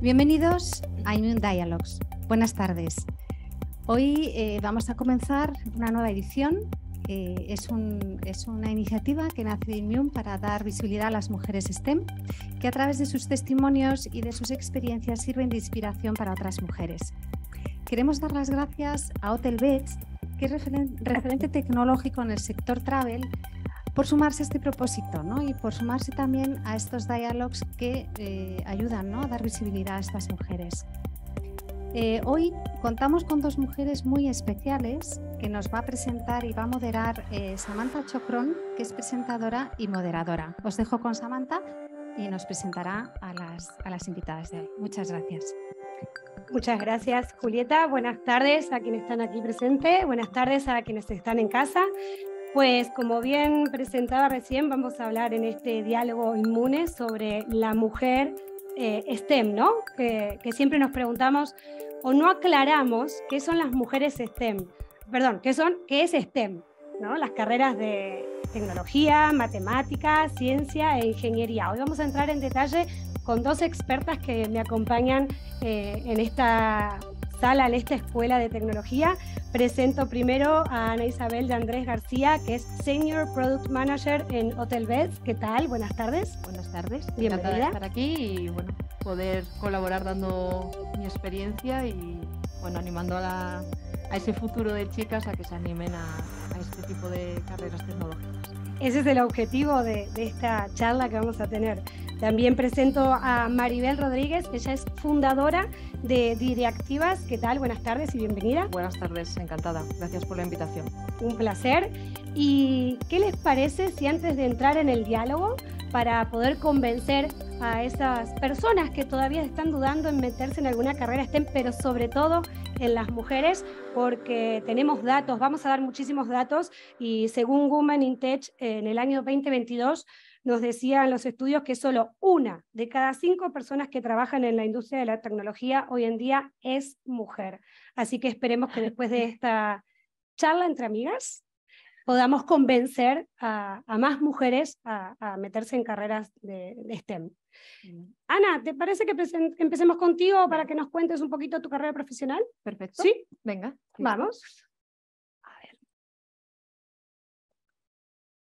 Bienvenidos a Immune Dialogues. Buenas tardes. Hoy eh, vamos a comenzar una nueva edición. Eh, es, una iniciativa que nace de Immune para dar visibilidad a las mujeres STEM, que a través de sus testimonios y de sus experiencias sirven de inspiración para otras mujeres. Queremos dar las gracias a Hotel Beds, que es referente tecnológico en el sector travel, por sumarse a este propósito y por sumarse también a estos diálogos que eh, ayudan a dar visibilidad a estas mujeres. Eh, hoy contamos con dos mujeres muy especiales que nos va a presentar y va a moderar eh, Samantha Chocrón, que es presentadora y moderadora. Os dejo con Samantha y nos presentará a las, a las invitadas de hoy. Muchas gracias. Muchas gracias, Julieta. Buenas tardes a quienes están aquí presentes. Buenas tardes a quienes están en casa. Pues como bien presentaba recién, vamos a hablar en este diálogo inmune sobre la mujer eh, STEM, ¿no? Que, siempre nos preguntamos o no aclaramos qué son las mujeres STEM. Perdón, qué son, qué es STEM, ¿no? Las carreras de tecnología, matemática, ciencia e ingeniería. Hoy vamos a entrar en detalle con dos expertas que me acompañan eh, en esta sala, en esta escuela de tecnología. Presento primero a Ana Isabel de Andrés García, que es Senior Product Manager en Hotel Beds. ¿Qué tal? Buenas tardes. Buenas tardes. Bienvenida. de estar aquí y bueno, poder colaborar dando mi experiencia y bueno, animando a, ese futuro de chicas a que se animen a, este tipo de carreras tecnológicas. Ese es el objetivo de, de esta charla que vamos a tener. También presento a Maribel Rodríguez, ella es fundadora de Directivas. ¿Qué tal? Buenas tardes y bienvenida. Buenas tardes, encantada. Gracias por la invitación. Un placer. ¿Y qué les parece si antes de entrar en el diálogo, para poder convencer a esas personas que todavía están dudando en meterse en alguna carrera STEM, pero sobre todo en las mujeres, porque tenemos datos, vamos a dar muchísimos datos y según Women in Tech en el año 2022 nos decían los estudios que solo una de cada cinco personas que trabajan en la industria de la tecnología hoy en día es mujer. Así que esperemos que después de esta charla entre amigas podamos convencer a, más mujeres a, meterse en carreras de, STEM. Ana, ¿te parece que empecemos contigo para que nos cuentes un poquito tu carrera profesional? Perfecto. Sí, venga. Vamos. A ver.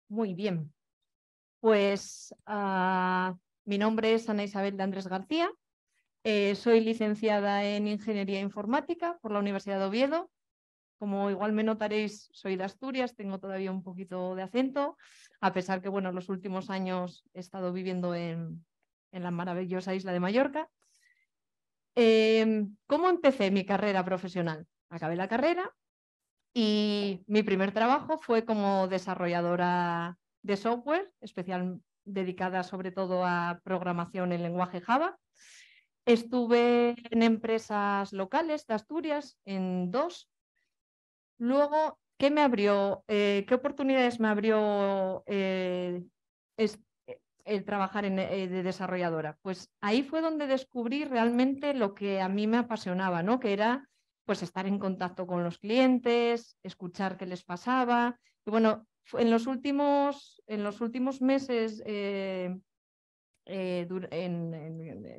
Muy bien. Pues ah, mi nombre es Ana Isabel de Andrés García. Eh, soy licenciada en Ingeniería Informática por la Universidad de Oviedo. Como igual me notaréis, soy de Asturias, tengo todavía un poquito de acento, a pesar que bueno, los últimos años he estado viviendo en, la maravillosa isla de Mallorca. Em, ¿Cómo empecé mi carrera profesional? Acabé la carrera y mi primer trabajo fue como desarrolladora de software, especial dedicada sobre todo a programación en lenguaje Java. Estuve en empresas locales de Asturias, en dos. Luego, ¿qué me abrió? Eh, ¿Qué oportunidades me abrió eh, el trabajar en, eh, de desarrolladora? Pues ahí fue donde descubrí realmente lo que a mí me apasionaba, ¿no? Que era pues estar en contacto con los clientes, escuchar qué les pasaba. Y bueno, en los últimos, en los últimos meses eh, eh,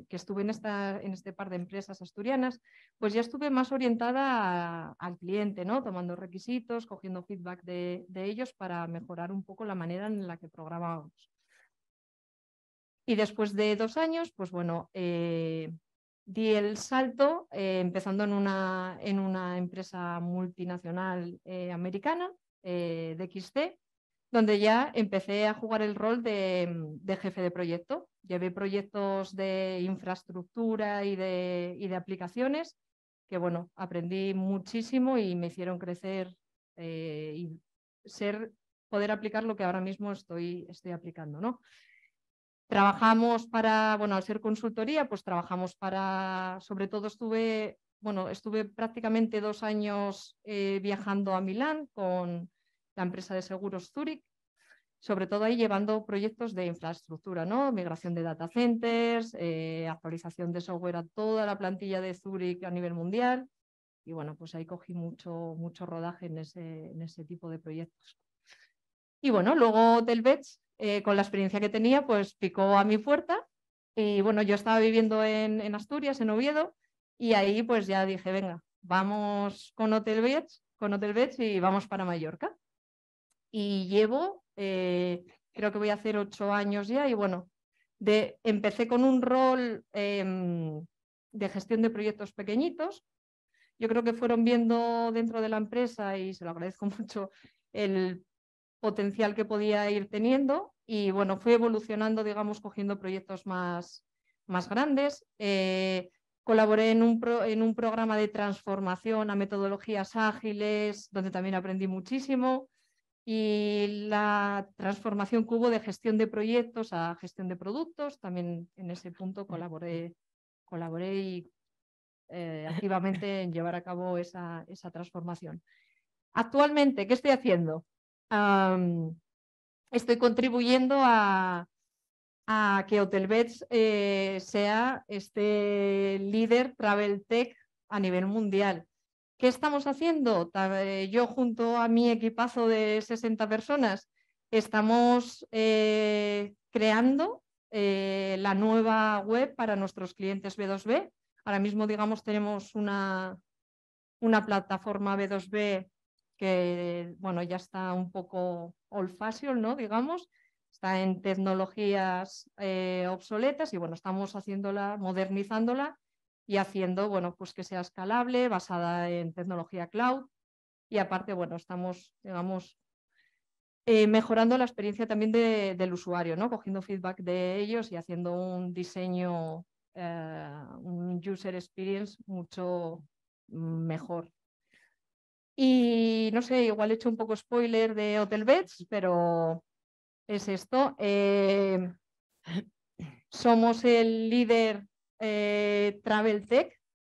que estuve en, esta, en este par de empresas asturianas, pues ya estuve más orientada al cliente, ¿no? tomando requisitos, cogiendo feedback de, ellos para mejorar un poco la manera en la que programábamos. Y después de dos años, pues bueno, eh, di el salto empezando en una, en una empresa multinacional americana eh, de XT, donde ya empecé a jugar el rol de, jefe de proyecto. Llevé proyectos de infraestructura y de, y de, aplicaciones que, bueno, aprendí muchísimo y me hicieron crecer eh, y ser, poder aplicar lo que ahora mismo estoy, estoy aplicando, ¿no? Trabajamos para, bueno, al ser consultoría, pues trabajamos para, sobre todo estuve, bueno, estuve prácticamente dos años eh, viajando a Milán con, la empresa de seguros Zurich, sobre todo ahí llevando proyectos de infraestructura, ¿no? migración de data centers, eh, actualización de software a toda la plantilla de Zurich a nivel mundial. Y bueno, pues ahí cogí mucho, mucho rodaje en ese, en ese tipo de proyectos. Y bueno, luego Telvets, eh, con la experiencia que tenía, pues picó a mi puerta Y bueno, yo estaba viviendo en, en Asturias, en Oviedo, y ahí pues ya dije, venga, vamos con Hotel Beach, con Hotel Beach y vamos para Mallorca. Y llevo, eh, creo que voy a hacer ocho años ya, y bueno, de, empecé con un rol em, de gestión de proyectos pequeñitos. Yo creo que fueron viendo dentro de la empresa, y se lo agradezco mucho, el potencial que podía ir teniendo. Y bueno, fui evolucionando, digamos, cogiendo proyectos más, más grandes. Eh, Colaboré en un, en un programa de transformación a metodologías ágiles, donde también aprendí muchísimo. Y la transformación que hubo de gestión de proyectos a gestión de productos, también en ese punto colaboré, colaboré y, eh, activamente en llevar a cabo esa, esa transformación. Actualmente, ¿qué estoy haciendo? estoy contribuyendo a, a que Hotelbeds eh, sea este líder travel tech a nivel mundial. ¿Qué estamos haciendo? Eh, yo junto a mi equipazo de 60 personas estamos eh, creando la nueva web para nuestros clientes B2B. Ahora mismo, digamos, tenemos una, una plataforma B2B que, bueno, ya está un poco old fashion, ¿no? Digamos, está en tecnologías eh, obsoletas y bueno, estamos haciéndola, modernizándola y haciendo, bueno, pues que sea escalable, basada en tecnología cloud y aparte, bueno, estamos, digamos, eh, mejorando la experiencia también del usuario, ¿no? Cogiendo feedback de ellos y haciendo un diseño, eh, un user experience mucho mejor. Y no sé, igual he hecho un poco spoiler de Hotel Beds, pero es esto. Eh, somos el líder eh.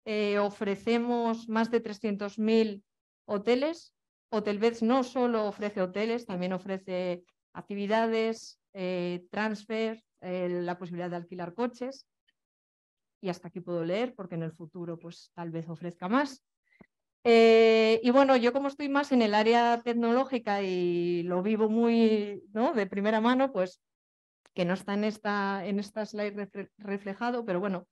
Eh, ofrecemos más de 300.000 hoteles. Hotelbeds no solo ofrece hoteles, también ofrece actividades, transfer, la posibilidad de alquilar coches. Y hasta aquí puedo leer porque en el futuro pues tal vez ofrezca más. Eh, y bueno, yo como estoy más en el área tecnológica y lo vivo muy ¿no? de primera mano, pues que no está en esta, en esta slide reflejado, pero bueno,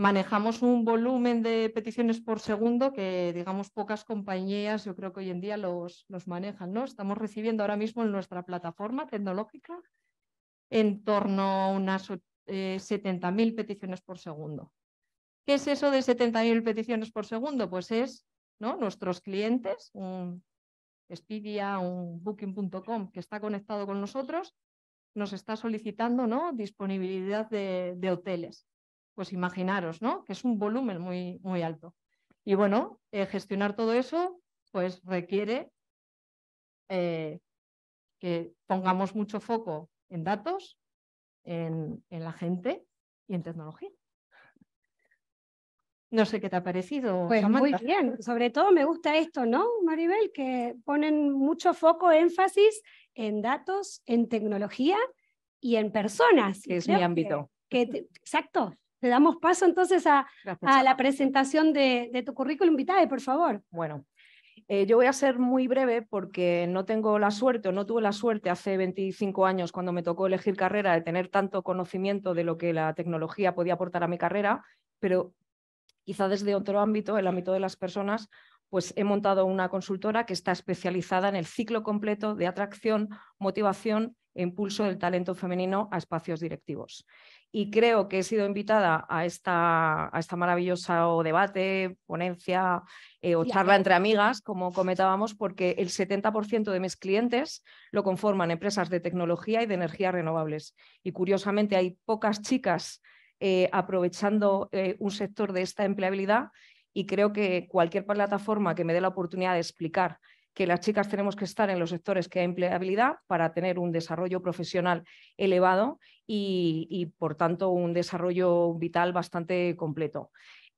manejamos un volumen de peticiones por segundo que, digamos, pocas compañías yo creo que hoy en día los, los manejan. ¿no? Estamos recibiendo ahora mismo en nuestra plataforma tecnológica en torno a unas 70.000 eh, peticiones por segundo. ¿Qué es eso de 70.000 peticiones por segundo? Pues es Nuestros clientes, un Expedia, un Booking.com que está conectado con nosotros, nos está solicitando ¿no? disponibilidad de, hoteles. Pues imaginaros, ¿no? Que es un volumen muy, muy alto. Y bueno, eh, gestionar todo eso, pues requiere eh, que pongamos mucho foco en datos, en la gente y en tecnología. No sé qué te ha parecido. Pues muy bien, sobre todo me gusta esto, ¿no, Maribel? Que ponen mucho foco, énfasis en datos, en tecnología y en personas. Que es mi ámbito. exacto. Le damos paso entonces a, a la presentación de, de, tu currículum vitae, por favor. Bueno, eh, yo voy a ser muy breve porque no tengo la suerte o no tuve la suerte hace 25 años cuando me tocó elegir carrera de tener tanto conocimiento de lo que la tecnología podía aportar a mi carrera, pero quizá desde otro ámbito, el ámbito de las personas, pues he montado una consultora que está especializada en el ciclo completo de atracción, motivación e impulso del talento femenino a espacios directivos. Y creo que he sido invitada a esta, a esta maravillosa debate, ponencia eh, o charla entre amigas, como comentábamos, porque el 70% de mis clientes lo conforman empresas de tecnología y de energías renovables. Y curiosamente hay pocas chicas eh, aprovechando eh, un sector de esta empleabilidad y creo que cualquier plataforma que me dé la oportunidad de explicar que las chicas tenemos que estar en los sectores que hay empleabilidad para tener un desarrollo profesional elevado y por tanto, un desarrollo vital bastante completo.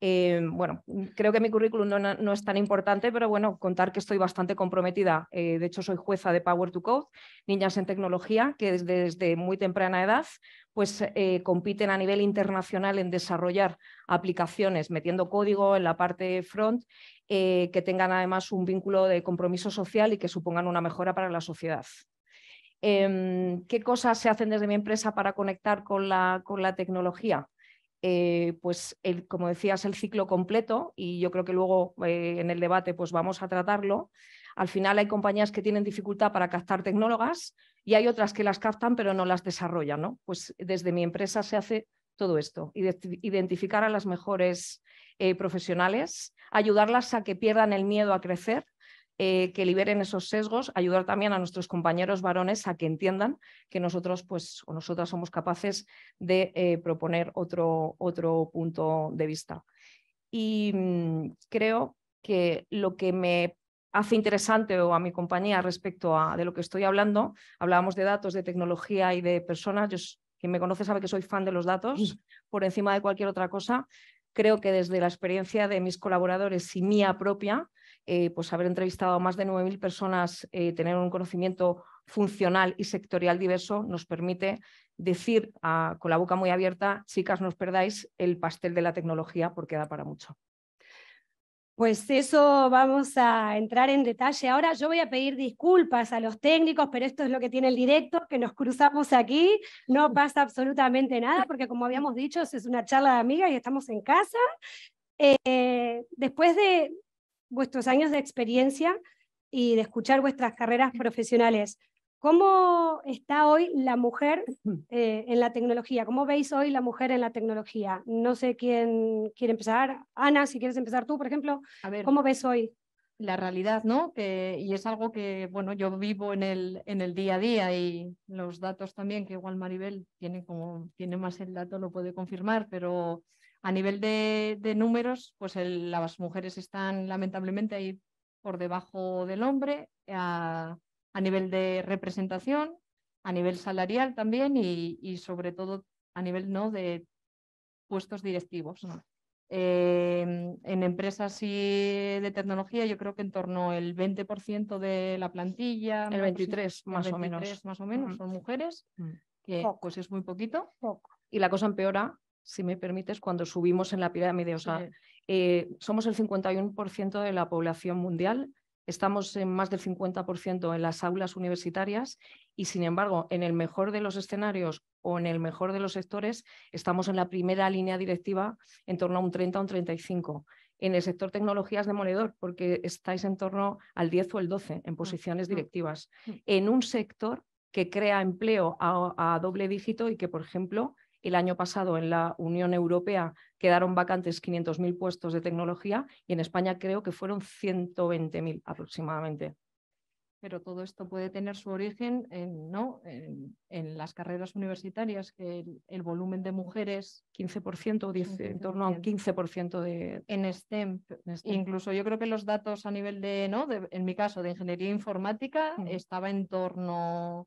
Eh, bueno, creo que mi currículum no, es tan importante, pero bueno, contar que estoy bastante comprometida. Eh, de hecho, soy jueza de Power to Code, niñas en tecnología, que desde, muy temprana edad pues, eh, compiten a nivel internacional en desarrollar aplicaciones metiendo código en la parte front que tengan además un vínculo de compromiso social y que supongan una mejora para la sociedad. Em, ¿Qué cosas se hacen desde mi empresa para conectar con la, con la tecnología? eh, pues el, como decías, el ciclo completo, y yo creo que luego eh, en el debate pues vamos a tratarlo. Al final hay compañías que tienen dificultad para captar tecnólogas y hay otras que las captan pero no las desarrollan. ¿no? Pues desde mi empresa se hace todo esto, identificar a las mejores eh, profesionales, ayudarlas a que pierdan el miedo a crecer eh, que liberen esos sesgos, ayudar también a nuestros compañeros varones a que entiendan que nosotros pues, o nosotras somos capaces de eh, proponer otro, otro punto de vista. Y mm, creo que lo que me hace interesante o a mi compañía respecto a de lo que estoy hablando, hablábamos de datos, de tecnología y de personas, yo, quien me conoce sabe que soy fan de los datos por encima de cualquier otra cosa. Creo que desde la experiencia de mis colaboradores y mía propia, eh, pues haber entrevistado a más de 9.000 personas, eh, tener un conocimiento funcional y sectorial diverso, nos permite decir con la boca muy abierta, chicas, no os perdáis el pastel de la tecnología porque da para mucho. Pues eso vamos a entrar en detalle. Ahora yo voy a pedir disculpas a los técnicos, pero esto es lo que tiene el directo, que nos cruzamos aquí, no pasa absolutamente nada, porque como habíamos dicho, es una charla de amigas y estamos en casa. Eh, después de, vuestros años de experiencia y de escuchar vuestras carreras profesionales. ¿Cómo está hoy la mujer eh, en la tecnología? ¿Cómo veis hoy la mujer en la tecnología? No sé quién quiere empezar. Ana, si quieres empezar tú, por ejemplo. A ver, ¿Cómo ves hoy? La realidad, ¿no? Que, y es algo que, bueno, yo vivo en el, en el día a día y los datos también, que igual Maribel tiene, como, tiene más el dato, lo puede confirmar, pero a nivel de, números, pues las mujeres están lamentablemente ahí por debajo del hombre, a, nivel de representación, a nivel salarial también y, sobre todo a nivel ¿no? de puestos directivos. Em, en empresas de tecnología yo creo que en torno al 20% de la plantilla. El 23 más o menos. Más o menos son mujeres, mm. que pues es muy poquito. Y la cosa empeora si me permites, cuando subimos en la pirámide. O sea, eh, somos el 51% de la población mundial, estamos en más del 50% en las aulas universitarias y, sin embargo, en el mejor de los escenarios o en el mejor de los sectores, estamos en la primera línea directiva en torno a un 30 o un 35. En el sector tecnología es demoledor porque estáis en torno al 10 o el 12 en mm, posiciones mm, directivas. Mm. En un sector que crea empleo a doble dígito y que, por ejemplo, el año pasado en la Unión Europea quedaron vacantes 500.000 puestos de tecnología y en España creo que fueron 120.000 aproximadamente. Pero todo esto puede tener su origen en, ¿no? en, las carreras universitarias, que el, volumen de mujeres... 15%, 10, en torno a un 15% de... En STEM. Incluso yo creo que los datos a nivel de, ¿no? en mi caso, de ingeniería informática, estaba en torno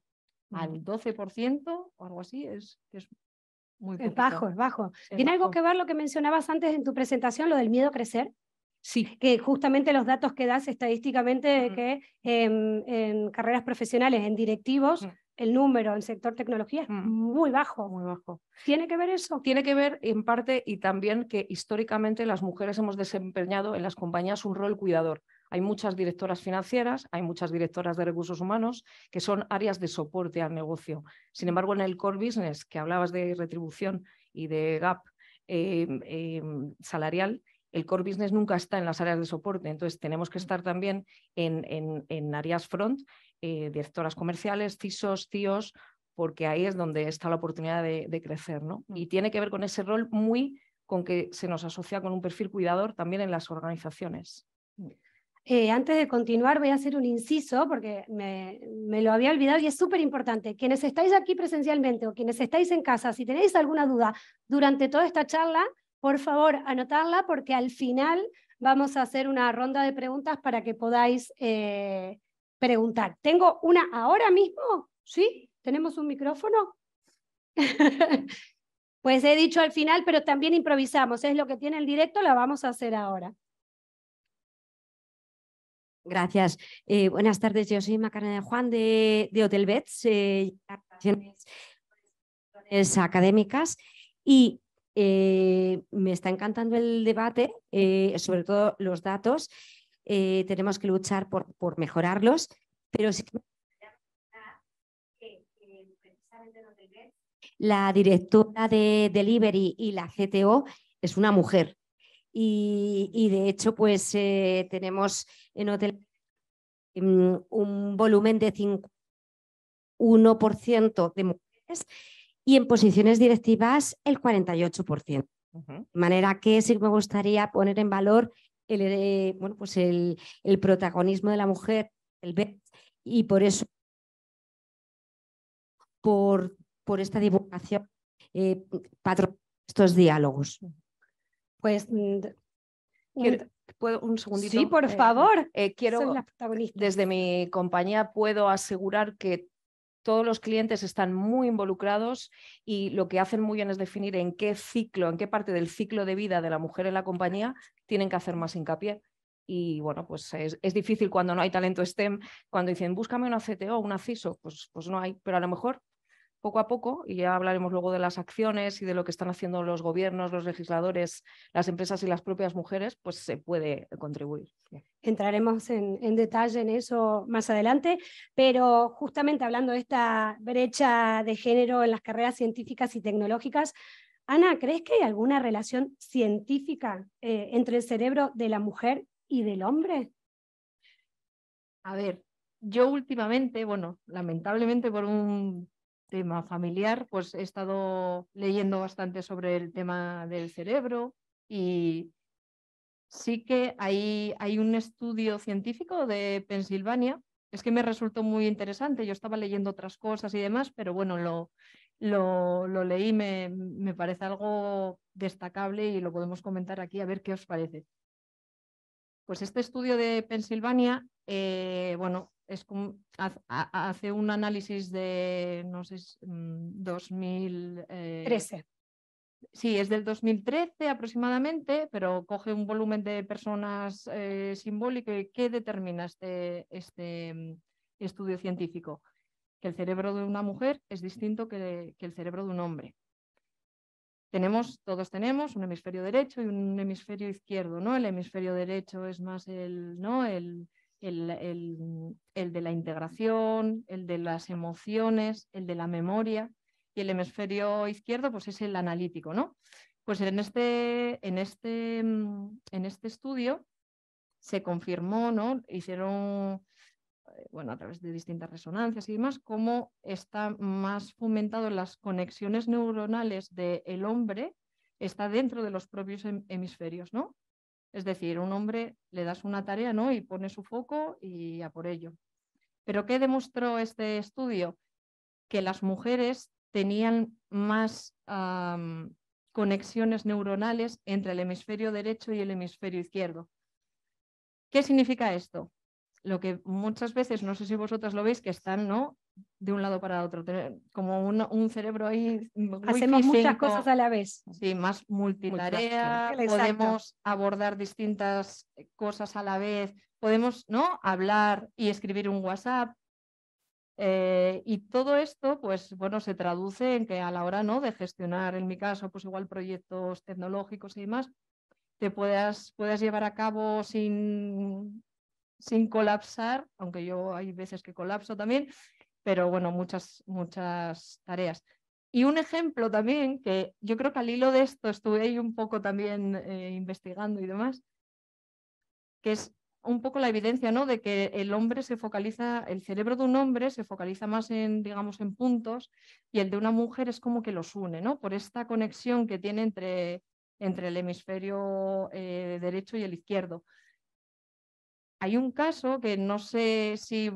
al 12% o algo así, es, que es es bajo, es bajo. ¿Tiene algo que ver lo que mencionabas antes en tu presentación, lo del miedo a crecer? Sí. Que justamente los datos que das estadísticamente que en, carreras profesionales, en directivos, el número en sector tecnología es muy bajo. Muy bajo. ¿Tiene que ver eso? Tiene que ver en parte y también que históricamente las mujeres hemos desempeñado en las compañías un rol cuidador. Hay muchas directoras financieras, hay muchas directoras de recursos humanos que son áreas de soporte al negocio. Sin embargo, en el core business, que hablabas de retribución y de gap em, em, salarial, el core business nunca está en las áreas de soporte. Entonces, tenemos que estar también en, áreas front, eh, directoras comerciales, CISOs, CIOs, porque ahí es donde está la oportunidad de, de crecer. ¿no? Mm. Y tiene que ver con ese rol muy con que se nos asocia con un perfil cuidador también en las organizaciones. Eh, antes de continuar, voy a hacer un inciso porque me, lo había olvidado y es súper importante. Quienes estáis aquí presencialmente o quienes estáis en casa, si tenéis alguna duda durante toda esta charla, por favor, anotarla porque al final vamos a hacer una ronda de preguntas para que podáis eh, preguntar. Tengo una ahora mismo, ¿sí? ¿Tenemos un micrófono? pues he dicho al final, pero también improvisamos. Es lo que tiene el directo, la vamos a hacer ahora. Gracias. Eh, buenas tardes, yo soy Macarena Juan de, de Hotel Beds, eh, académicas y eh, me está encantando el debate, eh, sobre todo los datos. tenemos que luchar por, por mejorarlos, pero sí que precisamente en Hotel Beds la directora de Delivery y la CTO es una mujer. Y, de hecho, pues eh, tenemos en hotel mm, un volumen de 1% de mujeres y en posiciones directivas el 48%. De manera que sí me gustaría poner en valor el, eh, bueno, pues el, protagonismo de la mujer, el y por eso, por, por esta divulgación, eh, estos diálogos. Pues mm, ¿Puedo un segundito? Sí, por eh, favor. Eh, quiero, desde mi compañía puedo asegurar que todos los clientes están muy involucrados y lo que hacen muy bien es definir en qué ciclo, en qué parte del ciclo de vida de la mujer en la compañía tienen que hacer más hincapié. Y bueno, pues es, difícil cuando no hay talento STEM, cuando dicen búscame una CTO, una CISO, pues, pues no hay, pero a lo mejor poco a poco, y ya hablaremos luego de las acciones y de lo que están haciendo los gobiernos, los legisladores, las empresas y las propias mujeres, pues se puede contribuir. Entraremos en, detalle en eso más adelante, pero justamente hablando de esta brecha de género en las carreras científicas y tecnológicas, Ana, ¿crees que hay alguna relación científica eh, entre el cerebro de la mujer y del hombre? A ver, yo últimamente, bueno, lamentablemente por un tema familiar, pues he estado leyendo bastante sobre el tema del cerebro y sí que hay, hay un estudio científico de Pensilvania. Es que me resultó muy interesante. Yo estaba leyendo otras cosas y demás, pero bueno, lo, lo, lo leí, me, me parece algo destacable y lo podemos comentar aquí a ver qué os parece. Pues este estudio de Pensilvania, eh, bueno, es como, hace un análisis de, no sé, 2013. Mm, eh, sí, es del 2013 aproximadamente, pero coge un volumen de personas eh, simbólico. ¿Y qué determina este, este mm, estudio científico? Que el cerebro de una mujer es distinto que, que el cerebro de un hombre tenemos, todos tenemos un hemisferio derecho y un hemisferio izquierdo, ¿no? El hemisferio derecho es más el, ¿no? el, el, de la integración, el de las emociones, el de la memoria, y el hemisferio izquierdo pues es el analítico, ¿no? Pues en este, en este, en este estudio se confirmó, ¿no? Hicieron eh, bueno, a través de distintas resonancias y demás, cómo está más fomentado las conexiones neuronales del hombre, está dentro de los propios hemisferios, ¿no? Es decir, un hombre le das una tarea, ¿no? Y pone su foco y a por ello. Pero ¿qué demostró este estudio? Que las mujeres tenían más conexiones neuronales entre el hemisferio derecho y el hemisferio izquierdo. ¿Qué significa esto? lo que muchas veces, no sé si vosotras lo veis, que están ¿no? De un lado para otro, como un, cerebro ahí. Hacemos muchas cosas a la vez. Sí, más multitarea, podemos abordar distintas cosas a la vez, podemos ¿no? hablar y escribir un WhatsApp. Eh, y todo esto, pues bueno, se traduce en que a la hora ¿no? de gestionar, en mi caso, pues igual proyectos tecnológicos y demás, te puedas, puedas llevar a cabo sin sin colapsar, aunque yo hay veces que colapso también, pero bueno, muchas, muchas tareas. Y un ejemplo también, que yo creo que al hilo de esto estuve ahí un poco también eh, investigando y demás, que es un poco la evidencia ¿no? de que el hombre se focaliza, el cerebro de un hombre se focaliza más en, digamos, en puntos y el de una mujer es como que los une, ¿no? Por esta conexión que tiene entre, entre el hemisferio eh, derecho y el izquierdo. Hay un caso que no sé si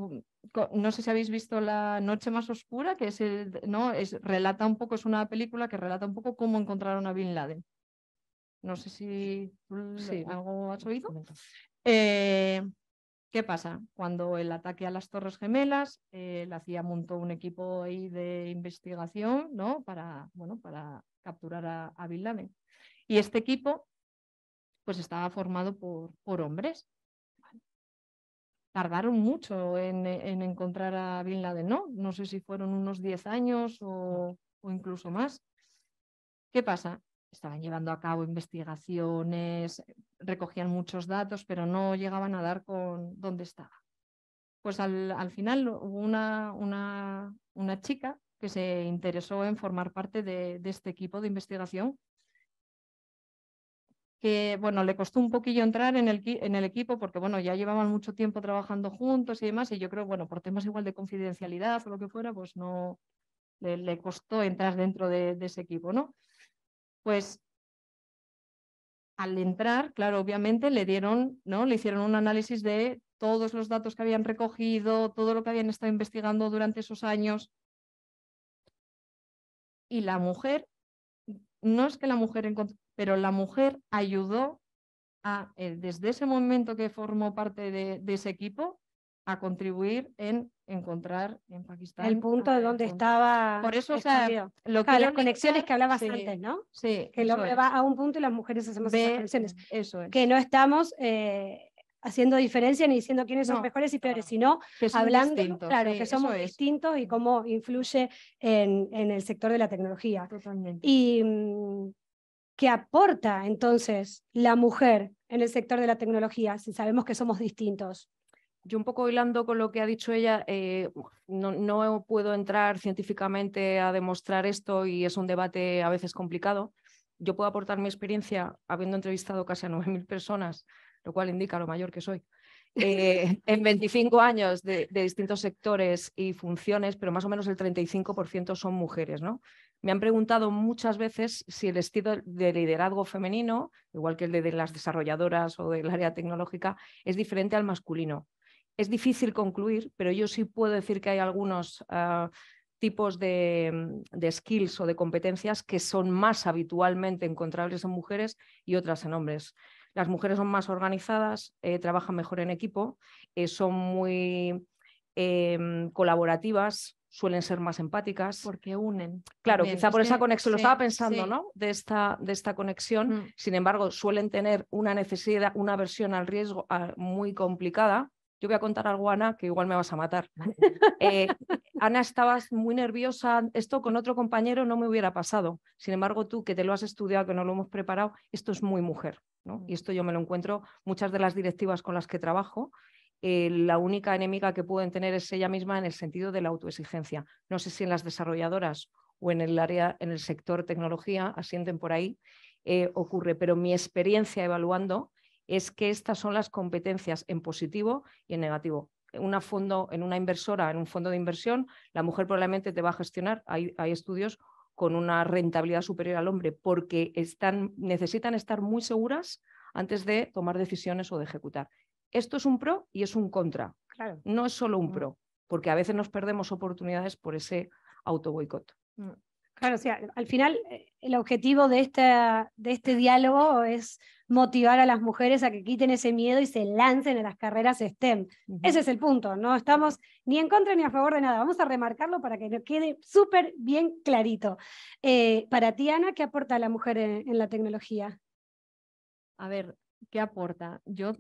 no sé si habéis visto La Noche Más Oscura, que es el, ¿no? Es, relata un poco, es una película que relata un poco cómo encontraron a Bin Laden. No sé si algo has oído. Eh, ¿Qué pasa? Cuando el ataque a las Torres Gemelas, eh, la CIA montó un equipo ahí de investigación ¿no? para, bueno, para capturar a, a Bin Laden. Y este equipo pues estaba formado por, por hombres tardaron mucho en, encontrar a Bin Laden, ¿no? No sé si fueron unos 10 años o, incluso más. ¿Qué pasa? Estaban llevando a cabo investigaciones, recogían muchos datos, pero no llegaban a dar con dónde estaba. Pues al, final hubo una, una, una chica que se interesó en formar parte de, este equipo de investigación que bueno, le costó un poquillo entrar en el, en el, equipo porque bueno, ya llevaban mucho tiempo trabajando juntos y demás, y yo creo, bueno, por temas igual de confidencialidad o lo que fuera, pues no le, costó entrar dentro de, de, ese equipo, ¿no? Pues al entrar, claro, obviamente le dieron, ¿no? Le hicieron un análisis de todos los datos que habían recogido, todo lo que habían estado investigando durante esos años. Y la mujer, no es que la mujer encontró, pero la mujer ayudó a, eh, desde ese momento que formó parte de, ese equipo, a contribuir en encontrar en Pakistán. El punto de donde estaba. Por eso, o sea, lo que las conexiones que hablabas antes, ¿no? Sí. Que el hombre va a un punto y las mujeres hacemos esas conexiones. Eso es. Que no estamos eh, haciendo diferencia ni diciendo quiénes son mejores y peores, sino hablando, claro, que somos distintos y cómo influye en, en, el sector de la tecnología. Totalmente. Y qué aporta entonces la mujer en el sector de la tecnología si sabemos que somos distintos. Yo un poco hilando con lo que ha dicho ella, eh, no, no puedo entrar científicamente a demostrar esto y es un debate a veces complicado. Yo puedo aportar mi experiencia habiendo entrevistado casi a 9.000 personas lo cual indica lo mayor que soy. Eh, en 25 años de, distintos sectores y funciones, pero más o menos el 35% son mujeres. ¿no? Me han preguntado muchas veces si el estilo de liderazgo femenino, igual que el de, las desarrolladoras o del área tecnológica, es diferente al masculino. Es difícil concluir, pero yo sí puedo decir que hay algunos ah, tipos de, de, skills o de competencias que son más habitualmente encontrables en mujeres y otras en hombres. Las mujeres son más organizadas, eh, trabajan mejor en equipo, eh, son muy em, colaborativas, suelen ser más empáticas. Porque unen. Claro, quizá por esa conexión, lo estaba pensando, ¿no? De esta, de esta conexión. Mm. Sin embargo, suelen tener una necesidad, una versión al riesgo ah, muy complicada yo voy a contar algo, Ana, que igual me vas a matar. Eh, Ana, estabas muy nerviosa, esto con otro compañero no me hubiera pasado. Sin embargo, tú que te lo has estudiado, que no lo hemos preparado, esto es muy mujer. ¿no? Y esto yo me lo encuentro, muchas de las directivas con las que trabajo, eh, la única enemiga que pueden tener es ella misma en el sentido de la autoexigencia. No sé si en las desarrolladoras o en el área, en el sector tecnología, asienten por ahí, eh, ocurre, pero mi experiencia evaluando es que estas son las competencias en positivo y en negativo. Una fondo, en una inversora, en un fondo de inversión, la mujer probablemente te va a gestionar, hay, estudios con una rentabilidad superior al hombre, porque están, necesitan estar muy seguras antes de tomar decisiones o de ejecutar. Esto es un pro y es un contra. Claro. No es solo un mm. pro, porque a veces nos perdemos oportunidades por ese auto boicot. Mm. Claro, o sea, al final eh, el objetivo de, esta, de este diálogo es motivar a las mujeres a que quiten ese miedo y se lancen a las carreras STEM. Ese es el punto, no estamos ni en contra ni a favor de nada. Vamos a remarcarlo para que nos quede súper bien clarito. Eh, para ti, Ana, ¿qué aporta la mujer en, la tecnología? A ver, ¿qué aporta? Yo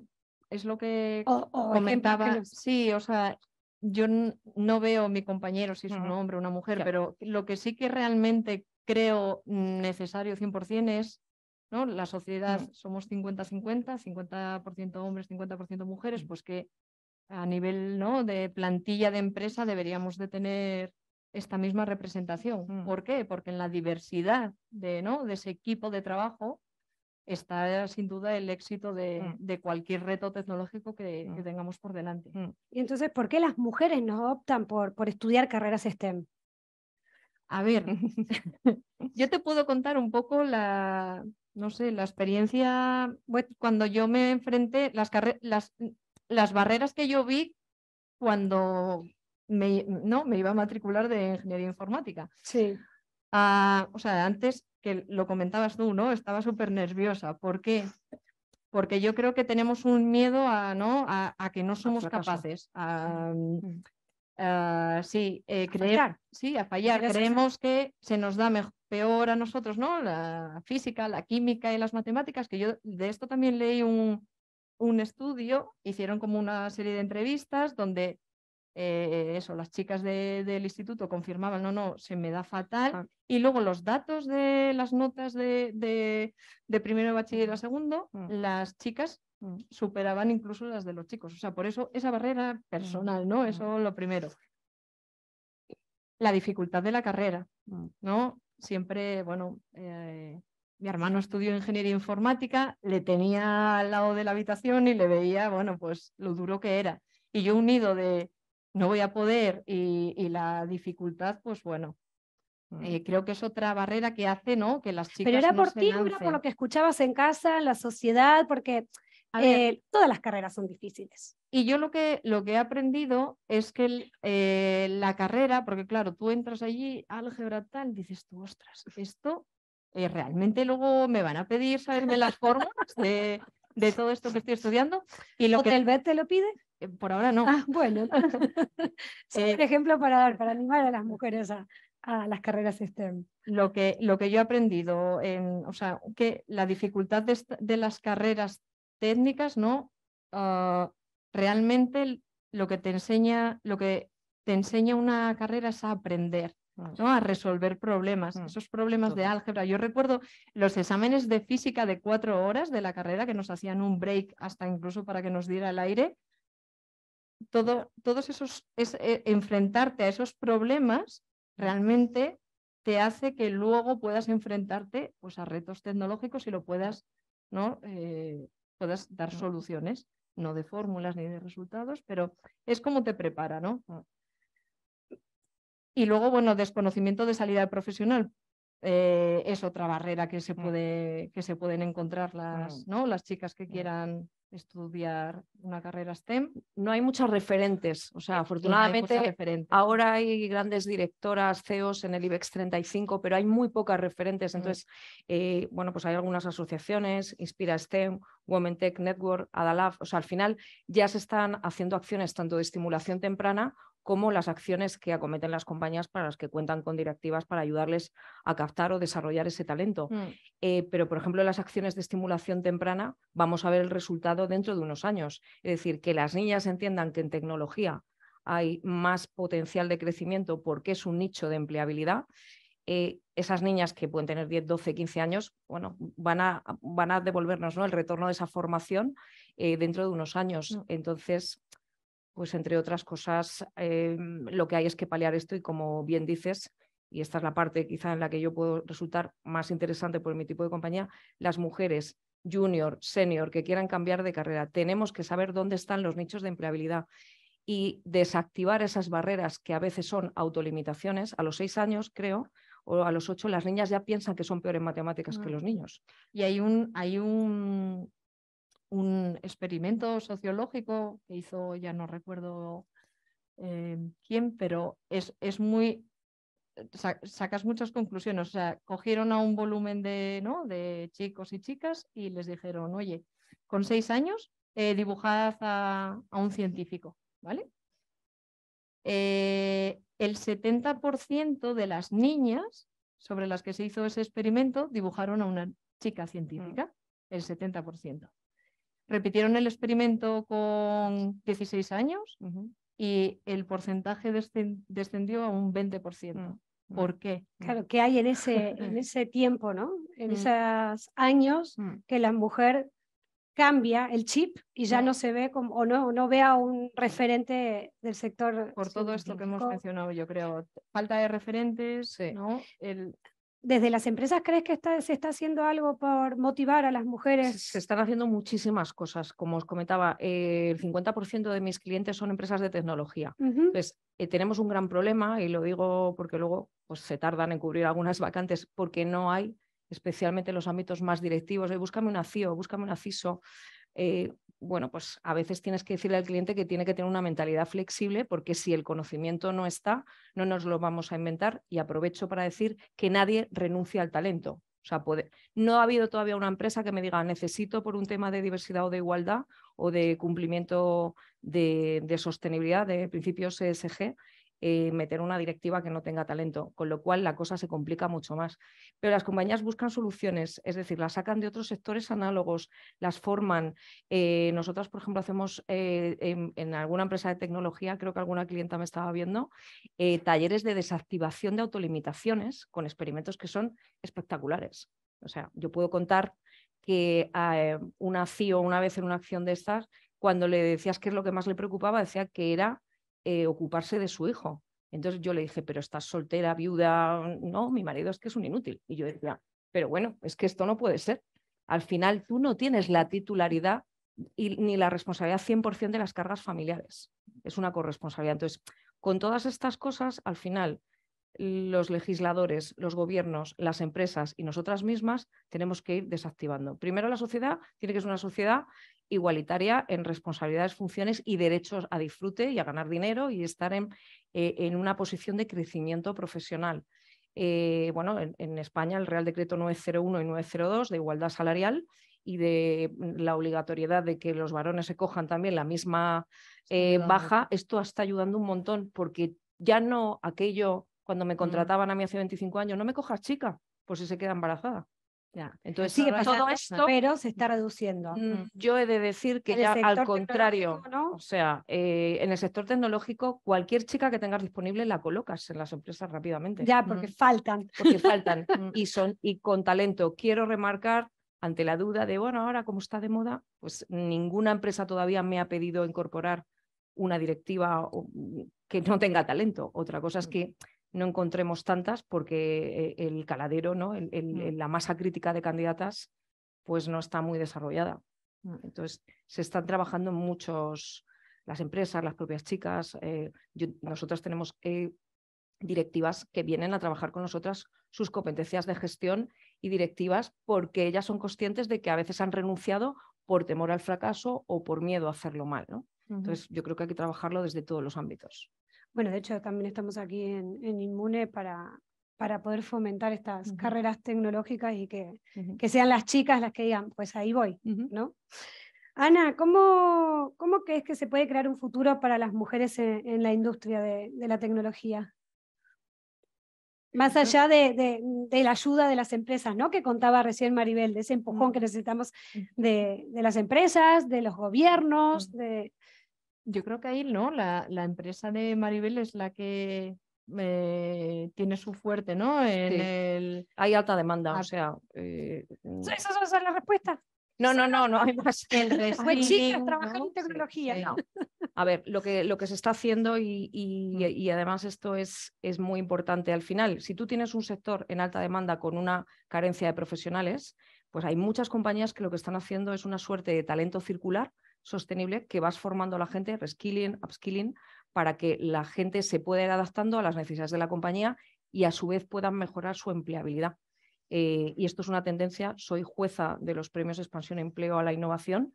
es lo que comentaba. Sí, o sea, yo no veo a mi compañero si es un hombre o una mujer, pero lo que sí que realmente creo necesario 100% es, ¿no? La sociedad mm. somos 50-50, 50%, hombres, 50% mujeres, mm. pues que a nivel ¿no? de plantilla de empresa deberíamos de tener esta misma representación. Mm. ¿Por qué? Porque en la diversidad de, ¿no? de ese equipo de trabajo está sin duda el éxito de, mm. cualquier reto tecnológico que, mm. tengamos por delante. Mm. Y entonces, ¿por qué las mujeres no optan por, por estudiar carreras STEM? A ver, yo te puedo contar un poco la, no sé, la experiencia cuando yo me enfrenté, las, las, las barreras que yo vi cuando me, no, me iba a matricular de ingeniería informática. Sí. Ah, o sea, antes que lo comentabas tú, ¿no? Estaba súper nerviosa. ¿Por qué? Porque yo creo que tenemos un miedo a, ¿no? a, que no somos capaces. A, mm, mm. sí, eh, creer, sí, a fallar. Creemos que se nos da peor a nosotros, ¿no? La física, la química y las matemáticas, que yo de esto también leí un, un estudio, hicieron como una serie de entrevistas donde eh, eso, las chicas del instituto confirmaban, no, no, se me da fatal. Ah. Y luego los datos de las notas de, de, primero de bachiller a segundo, mm. las chicas mm. superaban incluso las de los chicos. O sea, por eso esa barrera personal, ¿no? Mm. Eso lo primero. la dificultad de la carrera, Mm. ¿no? Siempre, bueno, eh, mi hermano estudió ingeniería informática, le tenía al lado de la habitación y le veía, bueno, pues lo duro que era. Y yo unido de no voy a poder y, y la dificultad, pues bueno, Mm. eh, creo que es otra barrera que hace, ¿no? Que las chicas Pero era no por ti, era por lo que escuchabas en casa, en la sociedad, porque eh, todas las carreras son difíciles. Y yo lo que, lo que he aprendido es que el- eh, la carrera, porque claro, tú entras allí, álgebra tal, dices tú, ostras, esto eh, realmente luego me van a pedir saberme las fórmulas de, de todo esto que estoy estudiando. Y lo que ¿Hotelbet te lo pide? eh, por ahora no. Ah, bueno. Sí, Eh, un ejemplo para dar, para animar a las mujeres a, a las carreras STEM. lo que, lo que yo he aprendido, en, o sea, que la dificultad de, de las carreras técnicas, ¿no? Ah, realmente lo que te enseña, lo que te enseña una carrera es a aprender. ¿No? A resolver problemas, Mm, esos problemas de álgebra. Yo recuerdo los exámenes de física de cuatro horas de la carrera que nos hacían un break hasta incluso para que nos diera el aire. Todo, todos esos, es, eh, enfrentarte a esos problemas realmente te hace que luego puedas enfrentarte pues, a retos tecnológicos y lo puedas, ¿no? Eh, puedas dar Mm. soluciones, no de fórmulas ni de resultados, pero es como te prepara, ¿no? Mm. Y luego, bueno, desconocimiento de salida profesional. eh, es otra barrera que se, Mm. puede, que se pueden encontrar las, ¿no? las chicas que Mm. quieran estudiar una carrera STEM. No hay muchas referentes, o sea, no hay afortunadamente. Ahora hay grandes directoras, CEOs en el IBEX 35, pero hay muy pocas referentes. Mm. Entonces, eh, bueno, pues hay algunas asociaciones, Inspira STEM, Women Tech Network, Adalab. O sea, al final ya se están haciendo acciones tanto de estimulación temprana como las acciones que acometen las compañías para las que cuentan con directivas para ayudarles a captar o desarrollar ese talento. Mm. Eh, pero, por ejemplo, las acciones de estimulación temprana, vamos a ver el resultado dentro de unos años. Es decir, que las niñas entiendan que en tecnología hay más potencial de crecimiento porque es un nicho de empleabilidad. eh, esas niñas que pueden tener 10, 12, 15 años, bueno, van a, van a devolvernos ¿no? el retorno de esa formación eh, dentro de unos años. Mm. Entonces, pues entre otras cosas, eh, lo que hay es que paliar esto y como bien dices, y esta es la parte quizá en la que yo puedo resultar más interesante por mi tipo de compañía, las mujeres junior, senior, que quieran cambiar de carrera, tenemos que saber dónde están los nichos de empleabilidad y desactivar esas barreras que a veces son autolimitaciones. A los seis años, creo, o a los ocho, las niñas ya piensan que son peores en matemáticas que los niños. Y hay un, hay un, un experimento sociológico que hizo, ya no recuerdo eh, quién, pero es, es muy, sa- sacas muchas conclusiones. O sea, cogieron a un volumen de, ¿no? de chicos y chicas y les dijeron, oye, con seis años eh, dibujad a, a un científico, ¿vale? Eh, el 70% de las niñas sobre las que se hizo ese experimento dibujaron a una chica científica, el 70%. Repitieron el experimento con 16 años y el porcentaje descen- descendió a un 20%. Mm. ¿Por qué? Claro, ¿qué hay en ese, en ese tiempo, ¿no? En Mm. esos años Mm. que la mujer cambia el chip y ya Mm. no se ve como, o no, no ve a un referente del sector. Por todo esto que hemos mencionado, yo creo. Falta de referentes, Sí. ¿no? El, ¿Desde las empresas crees que está, se está haciendo algo por motivar a las mujeres? Se están haciendo muchísimas cosas. Como os comentaba, eh, el 50% de mis clientes son empresas de tecnología. Ujú. Entonces, eh, tenemos un gran problema y lo digo porque luego pues, se tardan en cubrir algunas vacantes porque no hay, especialmente en los ámbitos más directivos, de búscame una CIO, búscame una CISO. Eh, bueno, pues a veces tienes que decirle al cliente que tiene que tener una mentalidad flexible porque si el conocimiento no está, no nos lo vamos a inventar y aprovecho para decir que nadie renuncia al talento. O sea, puede... no ha habido todavía una empresa que me diga necesito por un tema de diversidad o de igualdad o de cumplimiento de, de sostenibilidad de principios ESG eh, meter una directiva que no tenga talento, con lo cual la cosa se complica mucho más. Pero las compañías buscan soluciones, es decir, las sacan de otros sectores análogos, las forman. Eh, nosotros, por ejemplo, hacemos eh, en, en alguna empresa de tecnología, creo que alguna clienta me estaba viendo, talleres de desactivación de autolimitaciones con experimentos que son espectaculares. O sea, yo puedo contar que una CIO una vez en una acción de estas, cuando le decías qué es lo que más le preocupaba, decía que era eh, ocuparse de su hijo. Entonces yo le dije, pero estás soltera, viuda, no, mi marido es que es un inútil. Y yo decía, pero bueno, es que esto no puede ser. Al final tú no tienes la titularidad ni la responsabilidad 100% de las cargas familiares. Es una corresponsabilidad. Entonces, con todas estas cosas, al final, los legisladores, los gobiernos, las empresas y nosotras mismas tenemos que ir desactivando. Primero, la sociedad tiene que ser una sociedad igualitaria en responsabilidades, funciones y derechos a disfrute y a ganar dinero y estar en, eh, en una posición de crecimiento profesional. Eh, bueno, en, en, España el Real Decreto 901 y 902 de igualdad salarial y de mm, la obligatoriedad de que los varones se cojan también la misma eh, baja, esto está ayudando un montón porque ya no aquello cuando me mm. contrataban a mí hace 25 años, no me cojas chica, por si se queda embarazada. Ya. Entonces, Sigue todo esto, pero se está reduciendo. Mm, yo he de decir que ya al contrario, o sea, eh, en el sector tecnológico, cualquier chica que tengas disponible la colocas en las empresas rápidamente. Ya, porque faltan. Porque faltan y son y con talento. Quiero remarcar ante la duda de, bueno, ahora como está de moda, pues ninguna empresa todavía me ha pedido incorporar una directiva mm, que no tenga talento. Otra cosa es mm. que no encontremos tantas porque eh, el caladero, ¿no? Mm. la masa crítica de candidatas, pues no está muy desarrollada. Mm. Entonces, se están trabajando muchos, las empresas, las propias chicas. Eh, nosotros tenemos eh, directivas que vienen a trabajar con nosotras sus competencias de gestión y directivas porque ellas son conscientes de que a veces han renunciado por temor al fracaso o por miedo a hacerlo mal. ¿no? Entonces, yo creo que hay que trabajarlo desde todos los ámbitos. Bueno, de hecho también estamos aquí en, Inmune para, para poder fomentar estas carreras tecnológicas y que, que, sean las chicas las que digan, pues ahí voy, ¿no? Ana, ¿cómo, ¿cómo crees que se puede crear un futuro para las mujeres en, la industria de, la tecnología? Más allá de, de, la ayuda de las empresas, ¿no? Que contaba recién Maribel, de ese empujón que necesitamos de, las empresas, de los gobiernos, de, yo creo que ahí no, la, la empresa de Maribel es la que eh, tiene su fuerte, ¿no? En el... Hay alta demanda, o sea. Eh, mm. ¿Esa es la respuesta? No, no, no, no hay más. El pues chicas, trabajar en tecnología. A ver, lo que, lo que se está haciendo y, y, mm. y, además esto es, es muy importante al final. Si tú tienes un sector en alta demanda con una carencia de profesionales, pues hay muchas compañías que lo que están haciendo es una suerte de talento circular sostenible que vas formando a la gente, reskilling, upskilling, para que la gente se pueda ir adaptando a las necesidades de la compañía y a su vez puedan mejorar su empleabilidad. Eh, y esto es una tendencia, soy jueza de los premios Expansión Empleo a la Innovación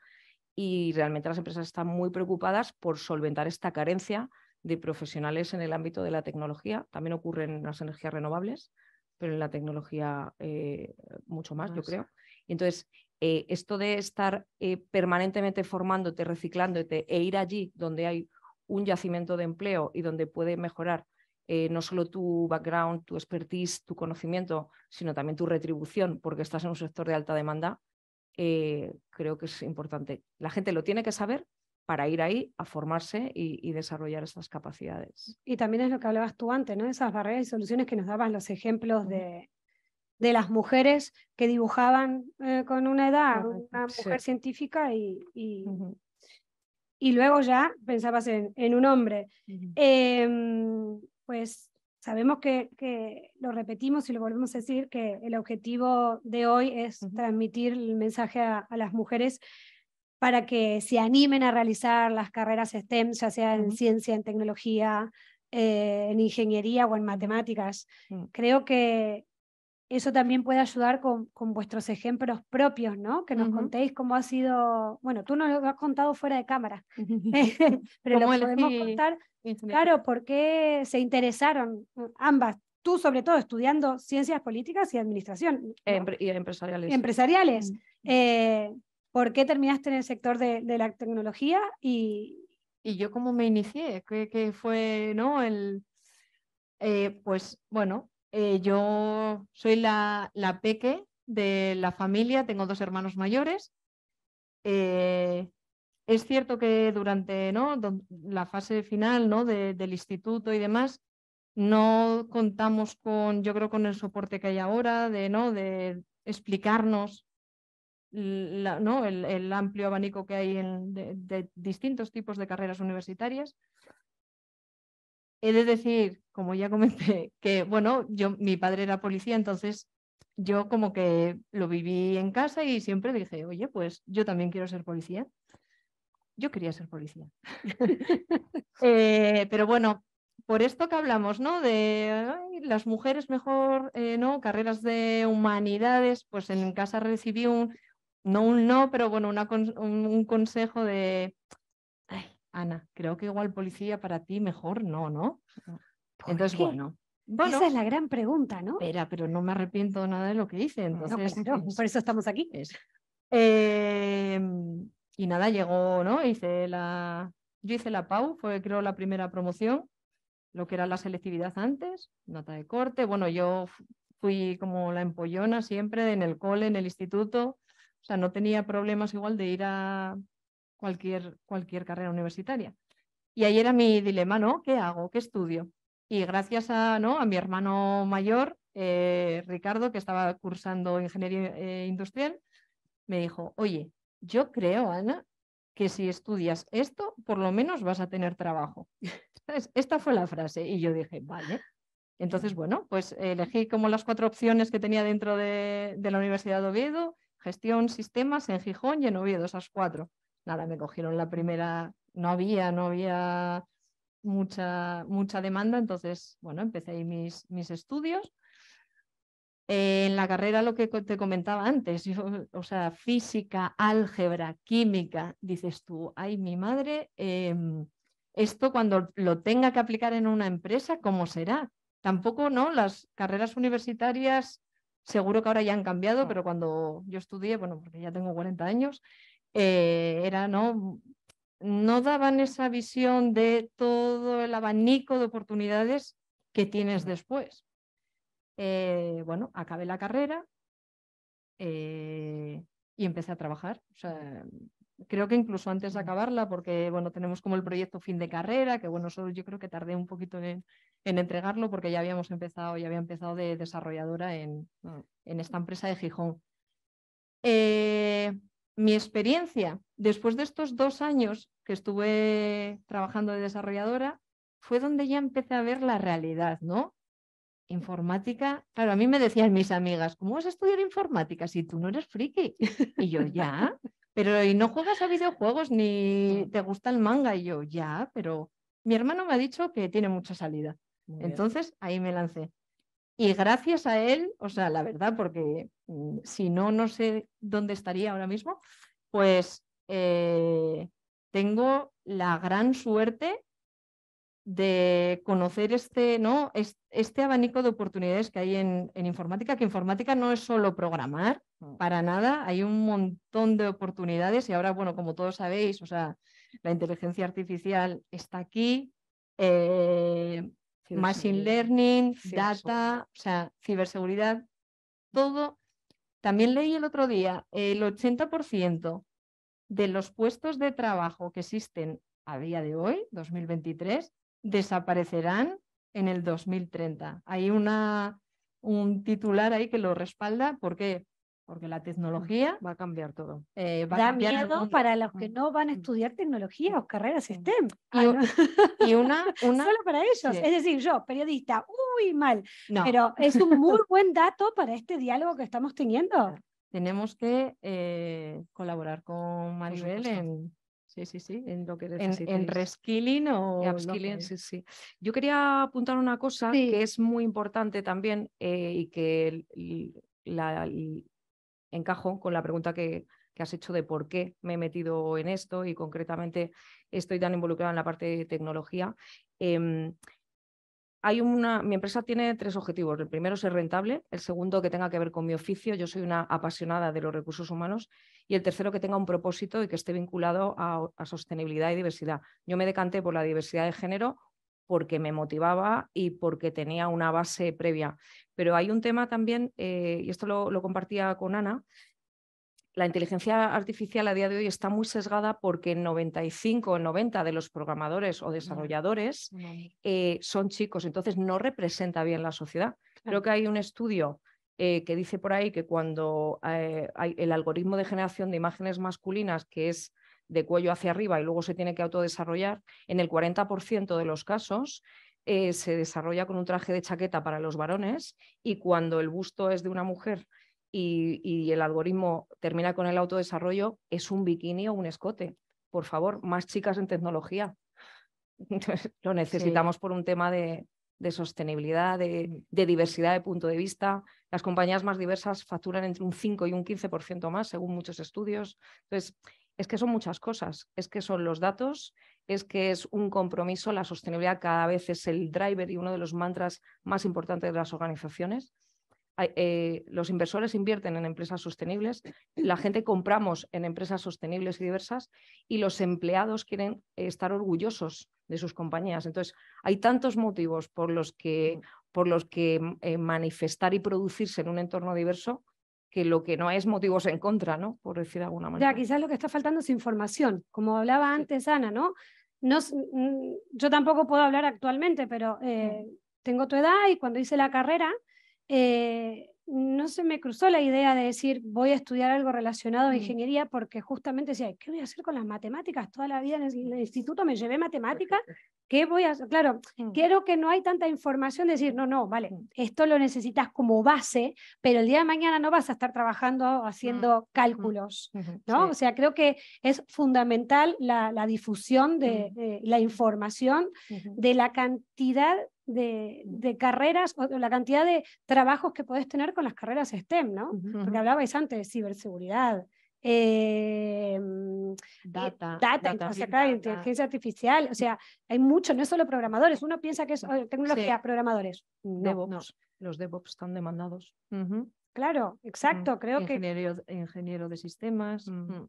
y realmente las empresas están muy preocupadas por solventar esta carencia de profesionales en el ámbito de la tecnología. También ocurre en las energías renovables, pero en la tecnología eh, mucho más, yo creo. entonces, eh, esto de estar eh, permanentemente formándote, reciclándote e ir allí donde hay un yacimiento de empleo y donde puede mejorar eh, no solo tu background, tu expertise, tu conocimiento, sino también tu retribución, porque estás en un sector de alta demanda, creo que es importante. La gente lo tiene que saber para ir ahí a formarse y, desarrollar estas capacidades. Y también es lo que hablabas tú antes, ¿no? Esas barreras y soluciones que nos daban los ejemplos de, de las mujeres que dibujaban eh, con una edad, una mujer científica y, y, luego ya pensabas en, un hombre. Em, pues sabemos que, que, lo repetimos y lo volvemos a decir, que el objetivo de hoy es transmitir el mensaje a, las mujeres para que se animen a realizar las carreras STEM, ya sea en ciencia, en tecnología, eh, en ingeniería o en matemáticas. Mm. Creo que, eso también puede ayudar con, con, vuestros ejemplos propios, ¿no? Que nos contéis cómo ha sido, bueno, tú nos lo has contado fuera de cámara, pero lo podemos contar, claro, por qué se interesaron ambas, tú sobre todo estudiando ciencias políticas y administración. y empresariales. Empresariales. Eh, ¿Por qué terminaste en el sector de, de la tecnología? Y, y yo cómo me inicié, que, fue, ¿no? El, eh, pues bueno, eh, yo soy la, la, peque de la familia, tengo dos hermanos mayores. Eh, es cierto que durante ¿no? la fase final ¿no? del instituto y demás, no contamos con, yo creo, con el soporte que hay ahora, de, ¿no? de explicarnos ¿no? el, amplio abanico que hay en, de, distintos tipos de carreras universitarias. He de decir, como ya comenté, que bueno, yo, mi padre era policía, entonces yo como que lo viví en casa y siempre dije, oye, pues yo también quiero ser policía. Yo quería ser policía. Eh, pero bueno, por esto que hablamos, ¿no? De las mujeres mejor, eh, ¿no? Carreras de humanidades, pues en casa recibí un, no un no, pero bueno, un, consejo de, Ana, creo que igual policía para ti mejor no, ¿no? Entonces, bueno. Esa es la gran pregunta, ¿no? Espera, pero no me arrepiento nada de lo que hice. Entonces, por eso estamos aquí. Em, y nada, llegó, ¿no? Hice la, yo hice la PAU, fue creo la primera promoción, lo que era la selectividad antes, nota de corte. Bueno, yo fui como la empollona siempre en el cole, en el instituto. O sea, no tenía problemas igual de ir a, cualquier, cualquier carrera universitaria. Y ahí era mi dilema, ¿no? ¿Qué hago? ¿Qué estudio? Y gracias a, ¿no? a mi hermano mayor, eh, Ricardo, que estaba cursando ingeniería eh, industrial, me dijo, oye, yo creo, Ana, que si estudias esto, por lo menos vas a tener trabajo. Esta fue la frase y yo dije, vale. Entonces, bueno, pues elegí como las cuatro opciones que tenía dentro de, de la Universidad de Oviedo, gestión, sistemas en Gijón y en Oviedo, esas cuatro nada, me cogieron la primera, no había, no había mucha, mucha demanda, entonces, bueno, empecé ahí mis, mis estudios. en la carrera lo que te comentaba antes, o sea, física, álgebra, química, dices tú, ay, mi madre, em, esto cuando lo tenga que aplicar en una empresa, ¿cómo será? Tampoco, ¿no? Las carreras universitarias, seguro que ahora ya han cambiado, pero cuando yo estudié, bueno, porque ya tengo 40 años, eh, era, ¿no? no daban esa visión de todo el abanico de oportunidades que tienes después. Eh, bueno, acabé la carrera eh, y empecé a trabajar. O sea, creo que incluso antes de acabarla, porque bueno, tenemos como el proyecto fin de carrera, que bueno, solo yo creo que tardé un poquito en, entregarlo porque ya habíamos empezado, ya había empezado de desarrolladora en, en esta empresa de Gijón mi experiencia después de estos dos años que estuve trabajando de desarrolladora fue donde ya empecé a ver la realidad, ¿no? Informática, claro, a mí me decían mis amigas, ¿cómo vas a estudiar informática si tú no eres friki? Y yo, ya, pero ¿y no juegas a videojuegos ni te gusta el manga? Y yo, ya, pero mi hermano me ha dicho que tiene mucha salida. Entonces ahí me lancé. Y gracias a él, o sea, la verdad, porque mm, si no, no sé dónde estaría ahora mismo, pues eh, tengo la gran suerte de conocer este, ¿no? este abanico de oportunidades que hay en, en, informática, que informática no es solo programar, para nada, hay un montón de oportunidades y ahora, bueno, como todos sabéis, o sea, la inteligencia artificial está aquí, eh, Machine learning, data, o sea, ciberseguridad, todo. También leí el otro día, el 80% de los puestos de trabajo que existen a día de hoy, 2023, desaparecerán en el 2030. Hay una, un titular ahí que lo respalda. ¿Por qué? Porque la tecnología va a cambiar todo. Eh, da miedo para los que no van a estudiar tecnología o carreras STEM. Y, una, una, Solo para ellos. Es decir, yo, periodista, uy, mal. Pero es un muy buen dato para este diálogo que estamos teniendo. Tenemos que eh, colaborar con Maribel en, Sí, sí, sí, en lo que En, reskilling o upskilling, sí, sí. Yo quería apuntar una cosa que es muy importante también eh, y que la, encajo con la pregunta que, has hecho de por qué me he metido en esto y concretamente estoy tan involucrada en la parte de tecnología. Em, hay una, mi empresa tiene tres objetivos. El primero, ser rentable. El segundo, que tenga que ver con mi oficio. Yo soy una apasionada de los recursos humanos. Y el tercero, que tenga un propósito y que esté vinculado a, sostenibilidad y diversidad. Yo me decanté por la diversidad de género porque me motivaba y porque tenía una base previa. Pero hay un tema también, eh, y esto lo, compartía con Ana, la inteligencia artificial a día de hoy está muy sesgada porque 95 o 90 de los programadores o desarrolladores eh, son chicos, entonces no representa bien la sociedad. Creo que hay un estudio eh, que dice por ahí que cuando hay el algoritmo de generación de imágenes masculinas, que es de cuello hacia arriba y luego se tiene que autodesarrollar, en el 40% de los casos eh, se desarrolla con un traje de chaqueta para los varones y cuando el busto es de una mujer y, el algoritmo termina con el autodesarrollo, es un bikini o un escote. Por favor, más chicas en tecnología. lo necesitamos por un tema de, sostenibilidad, de, diversidad de punto de vista. Las compañías más diversas facturan entre un 5 y un 15% más, según muchos estudios. Entonces, es que son muchas cosas. Es que son los datos, es que es un compromiso. La sostenibilidad cada vez es el driver y uno de los mantras más importantes de las organizaciones. Eh, los inversores invierten en empresas sostenibles, la gente compramos en empresas sostenibles y diversas y los empleados quieren estar orgullosos de sus compañías. Entonces, hay tantos motivos por los que, por los que eh, manifestar y producirse en un entorno diverso que lo que no es motivos en contra, ¿no? Por decir de alguna manera. Ya, quizás lo que está faltando es información, como hablaba antes Ana, ¿no? no yo tampoco puedo hablar actualmente, pero eh, tengo tu edad y cuando hice la carrera, eh, no se me cruzó la idea de decir voy a estudiar algo relacionado a mm. ingeniería porque justamente decía, ¿qué voy a hacer con las matemáticas? Toda la vida en el, instituto me llevé matemáticas, ¿qué voy a hacer? Claro, mm. quiero que no hay tanta información de decir, no, no, vale, mm. esto lo necesitas como base, pero el día de mañana no vas a estar trabajando haciendo cálculos, ¿no? O sea, creo que es fundamental la, difusión de, la información, de la cantidad de, carreras o la cantidad de trabajos que puedes tener con las carreras STEM, ¿no? Porque hablabais antes de ciberseguridad. Eh, data, data, o sea, inteligencia artificial, o sea, hay mucho, no es solo programadores, uno piensa que es tecnología, programadores. DevOps, los DevOps están demandados. Claro, exacto, creo que... Ingeniero de sistemas. Mm.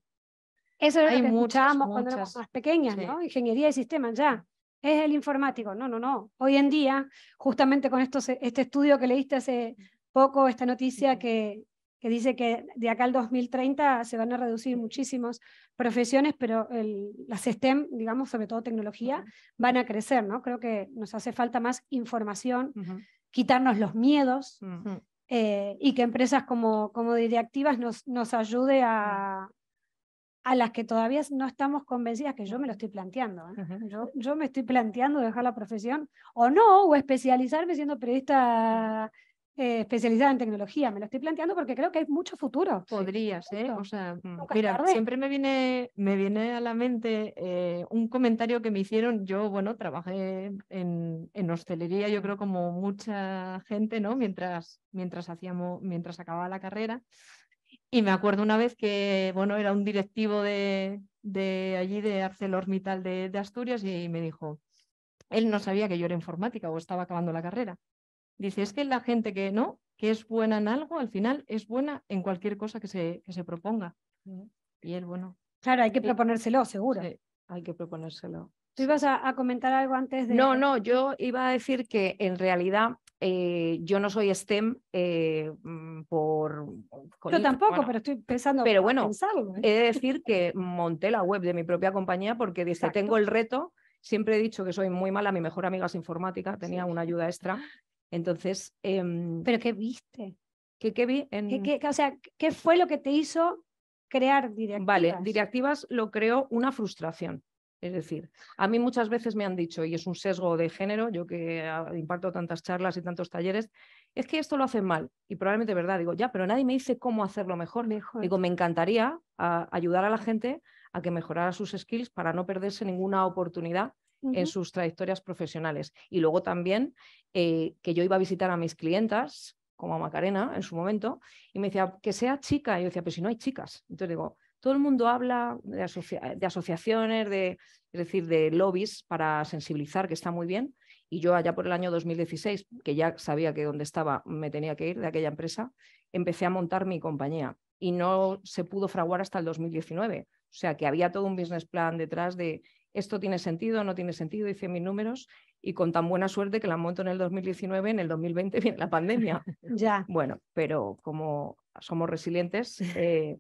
Eso es lo que escuchábamos cuando éramos más pequeñas, ¿no? Ingeniería de sistemas, ya es el informático. No, no, no. Hoy en día, justamente con esto, este estudio que leíste hace poco, esta noticia que, que dice que de acá al 2030 se van a reducir muchísimas profesiones, pero el, las STEM, digamos, sobre todo tecnología, van a crecer, ¿no? Creo que nos hace falta más información, quitarnos los miedos eh, y que empresas como, como Directivas nos, nos ayude a, a las que todavía no estamos convencidas, que yo me lo estoy planteando. ¿eh? Yo, yo, me estoy planteando dejar la profesión o no, o especializarme siendo periodista eh, especializada en tecnología. Me lo estoy planteando porque creo que hay mucho futuro. Podrías, ¿eh? O sea, mira, siempre me viene, me viene a la mente eh, un comentario que me hicieron. Yo, bueno, trabajé en, en, hostelería, yo creo como mucha gente, ¿no? Mientras, mientras hacíamos, mientras acababa la carrera. Y me acuerdo una vez que, bueno, era un directivo de, de allí, de ArcelorMittal de, de Asturias, y me dijo, él no sabía que yo era informática o estaba acabando la carrera. Dice, es que la gente que no, que es buena en algo, al final es buena en cualquier cosa que se, que se proponga. Y él, bueno. Claro, hay que proponérselo, seguro. hay que proponérselo. ¿Tú ibas a, comentar algo antes de.? No, no, yo iba a decir que en realidad eh, yo no soy STEM eh, mm, por... Yo tampoco, pero estoy pensando pero bueno, pensarlo, ¿eh? he de decir que monté la web de mi propia compañía porque dice, tengo el reto, siempre he dicho que soy muy mala, mi mejor amiga es informática, tenía una ayuda extra, entonces... Em, ¿Pero qué viste? ¿Qué, qué vi? En... ¿Qué, o sea, ¿qué fue lo que te hizo crear directivas? Vale, directivas lo creó una frustración. Es decir, a mí muchas veces me han dicho, y es un sesgo de género, yo que imparto tantas charlas y tantos talleres, es que esto lo hacen mal. Y probablemente es verdad, digo, ya, pero nadie me dice cómo hacerlo mejor. mejor. Digo, me encantaría ayudar a la gente a que mejorara sus skills para no perderse ninguna oportunidad en sus trayectorias profesionales. Y luego también eh, que yo iba a visitar a mis clientas, como a Macarena en su momento, y me decía, que sea chica. Y yo decía, pero si no hay chicas. Entonces digo, todo el mundo habla de, asociaciones, de, es decir, de lobbies para sensibilizar, que está muy bien. Y yo allá por el año 2016, que ya sabía que donde estaba me tenía que ir de aquella empresa, empecé a montar mi compañía y no se pudo fraguar hasta el 2019. O sea que había todo un business plan detrás de esto tiene sentido, no tiene sentido, hice mis números y con tan buena suerte que la monto en el 2019, en el 2020 viene la pandemia. ya. Bueno, pero como somos resilientes, eh,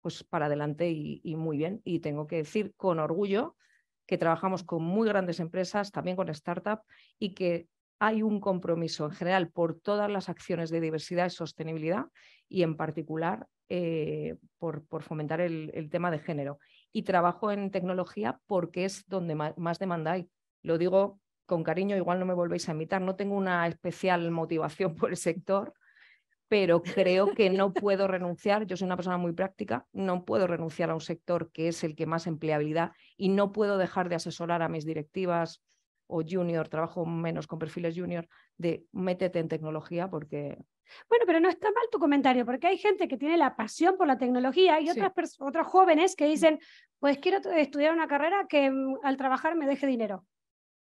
pues para adelante y, muy bien. Y tengo que decir con orgullo que trabajamos con muy grandes empresas, también con startups, y que hay un compromiso en general por todas las acciones de diversidad y sostenibilidad y en particular eh, por, por, fomentar el, tema de género. Y trabajo en tecnología porque es donde más, demanda hay. Lo digo con cariño, igual no me volvéis a invitar, no tengo una especial motivación por el sector, pero creo que no puedo renunciar, yo soy una persona muy práctica, no puedo renunciar a un sector que es el que más empleabilidad y no puedo dejar de asesorar a mis directivas o junior, trabajo menos con perfiles junior, de métete en tecnología porque... Bueno, pero no está mal tu comentario, porque hay gente que tiene la pasión por la tecnología y otras otros jóvenes que dicen, pues quiero estudiar una carrera que mm, al trabajar me deje dinero.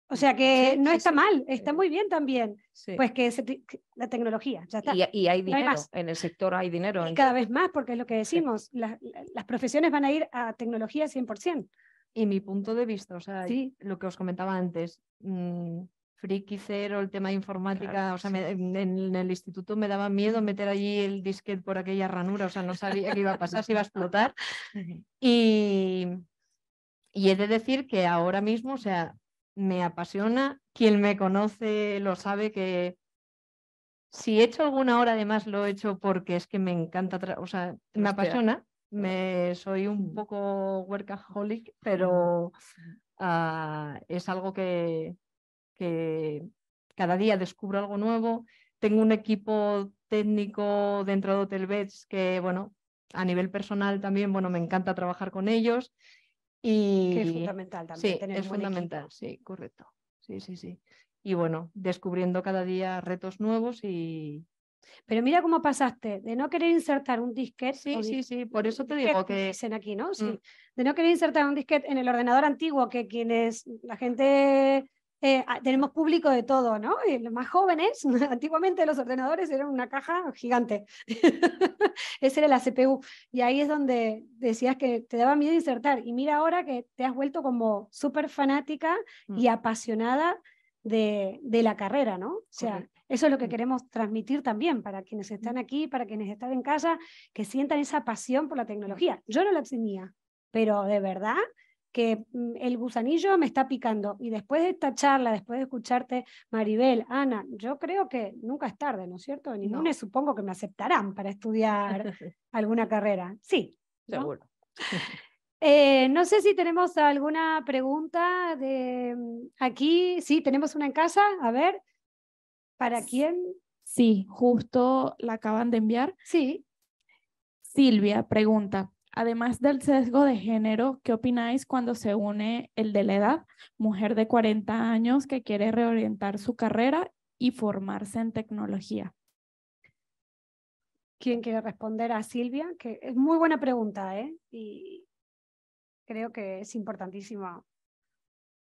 O sea que no está mal, está muy bien también. Pues que, la tecnología, ya está. Y, hay dinero, en el sector hay dinero. Y cada vez más, porque es lo que decimos, las, profesiones van a ir a tecnología 100%. Y mi punto de vista, o sea, lo que os comentaba antes, mmm, friki cero, el tema de informática, o sea, en, el instituto me daba miedo meter allí el disquete por aquella ranura, o sea, no sabía qué iba a pasar, si iba a explotar. Y, y he de decir que ahora mismo, o sea, me apasiona. Quien me conoce lo sabe que si he hecho alguna hora además lo he hecho porque es que me encanta, o sea, me apasiona. Me, soy un poco workaholic, pero ah, es algo que, que cada día descubro algo nuevo. Tengo un equipo técnico dentro de Hotel Beds que, bueno, a nivel personal también, bueno, me encanta trabajar con ellos. Y... Que es fundamental también. Sí, es fundamental, sí, correcto. Sí, sí, sí. Y bueno, descubriendo cada día retos nuevos y... Pero mira cómo pasaste de no querer insertar un disquete. Sí, sí, sí, por eso te digo que. Dicen aquí, ¿no? Sí. Mm. De no querer insertar un disquete en el ordenador antiguo, que quienes, la gente eh, ah, tenemos público de todo, ¿no? Y los más jóvenes, antiguamente los ordenadores eran una caja gigante. Ese era la CPU. Y ahí es donde decías que te daba miedo insertar. Y mira ahora que te has vuelto como súper fanática mm. y apasionada de, de, la carrera, ¿no? O sea, eso es lo que mm. queremos transmitir también para quienes están mm. aquí, para quienes están en casa, que sientan esa pasión por la tecnología. Yo no la tenía, pero de verdad que mm, el gusanillo me está picando. Y después de esta charla, después de escucharte, Maribel, Ana, yo creo que nunca es tarde, ¿no es cierto? En ninguna supongo que me aceptarán para estudiar alguna carrera. Sí. Seguro. Eh, no sé si tenemos alguna pregunta de mm, aquí. Sí, tenemos una en casa. A ver, ¿para quién? Sí, justo la acaban de enviar. Sí. Silvia pregunta, Además del sesgo de género, ¿qué opináis cuando se une el de la edad? Mujer de 40 años que quiere reorientar su carrera y formarse en tecnología. ¿Quién quiere responder a Silvia? Que es muy buena pregunta, ¿eh? Y creo que es importantísima.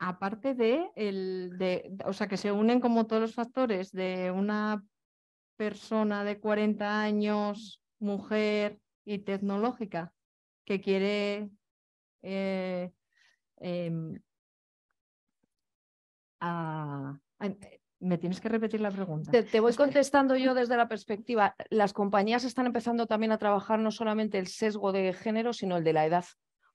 Aparte de, el, de, o sea, que se unen como todos los factores de una persona de 40 años, mujer y tecnológica que quiere eh, em, me tienes que repetir la pregunta. Te, voy contestando yo desde la perspectiva. Las compañías están empezando también a trabajar no solamente el sesgo de género, sino el de la edad,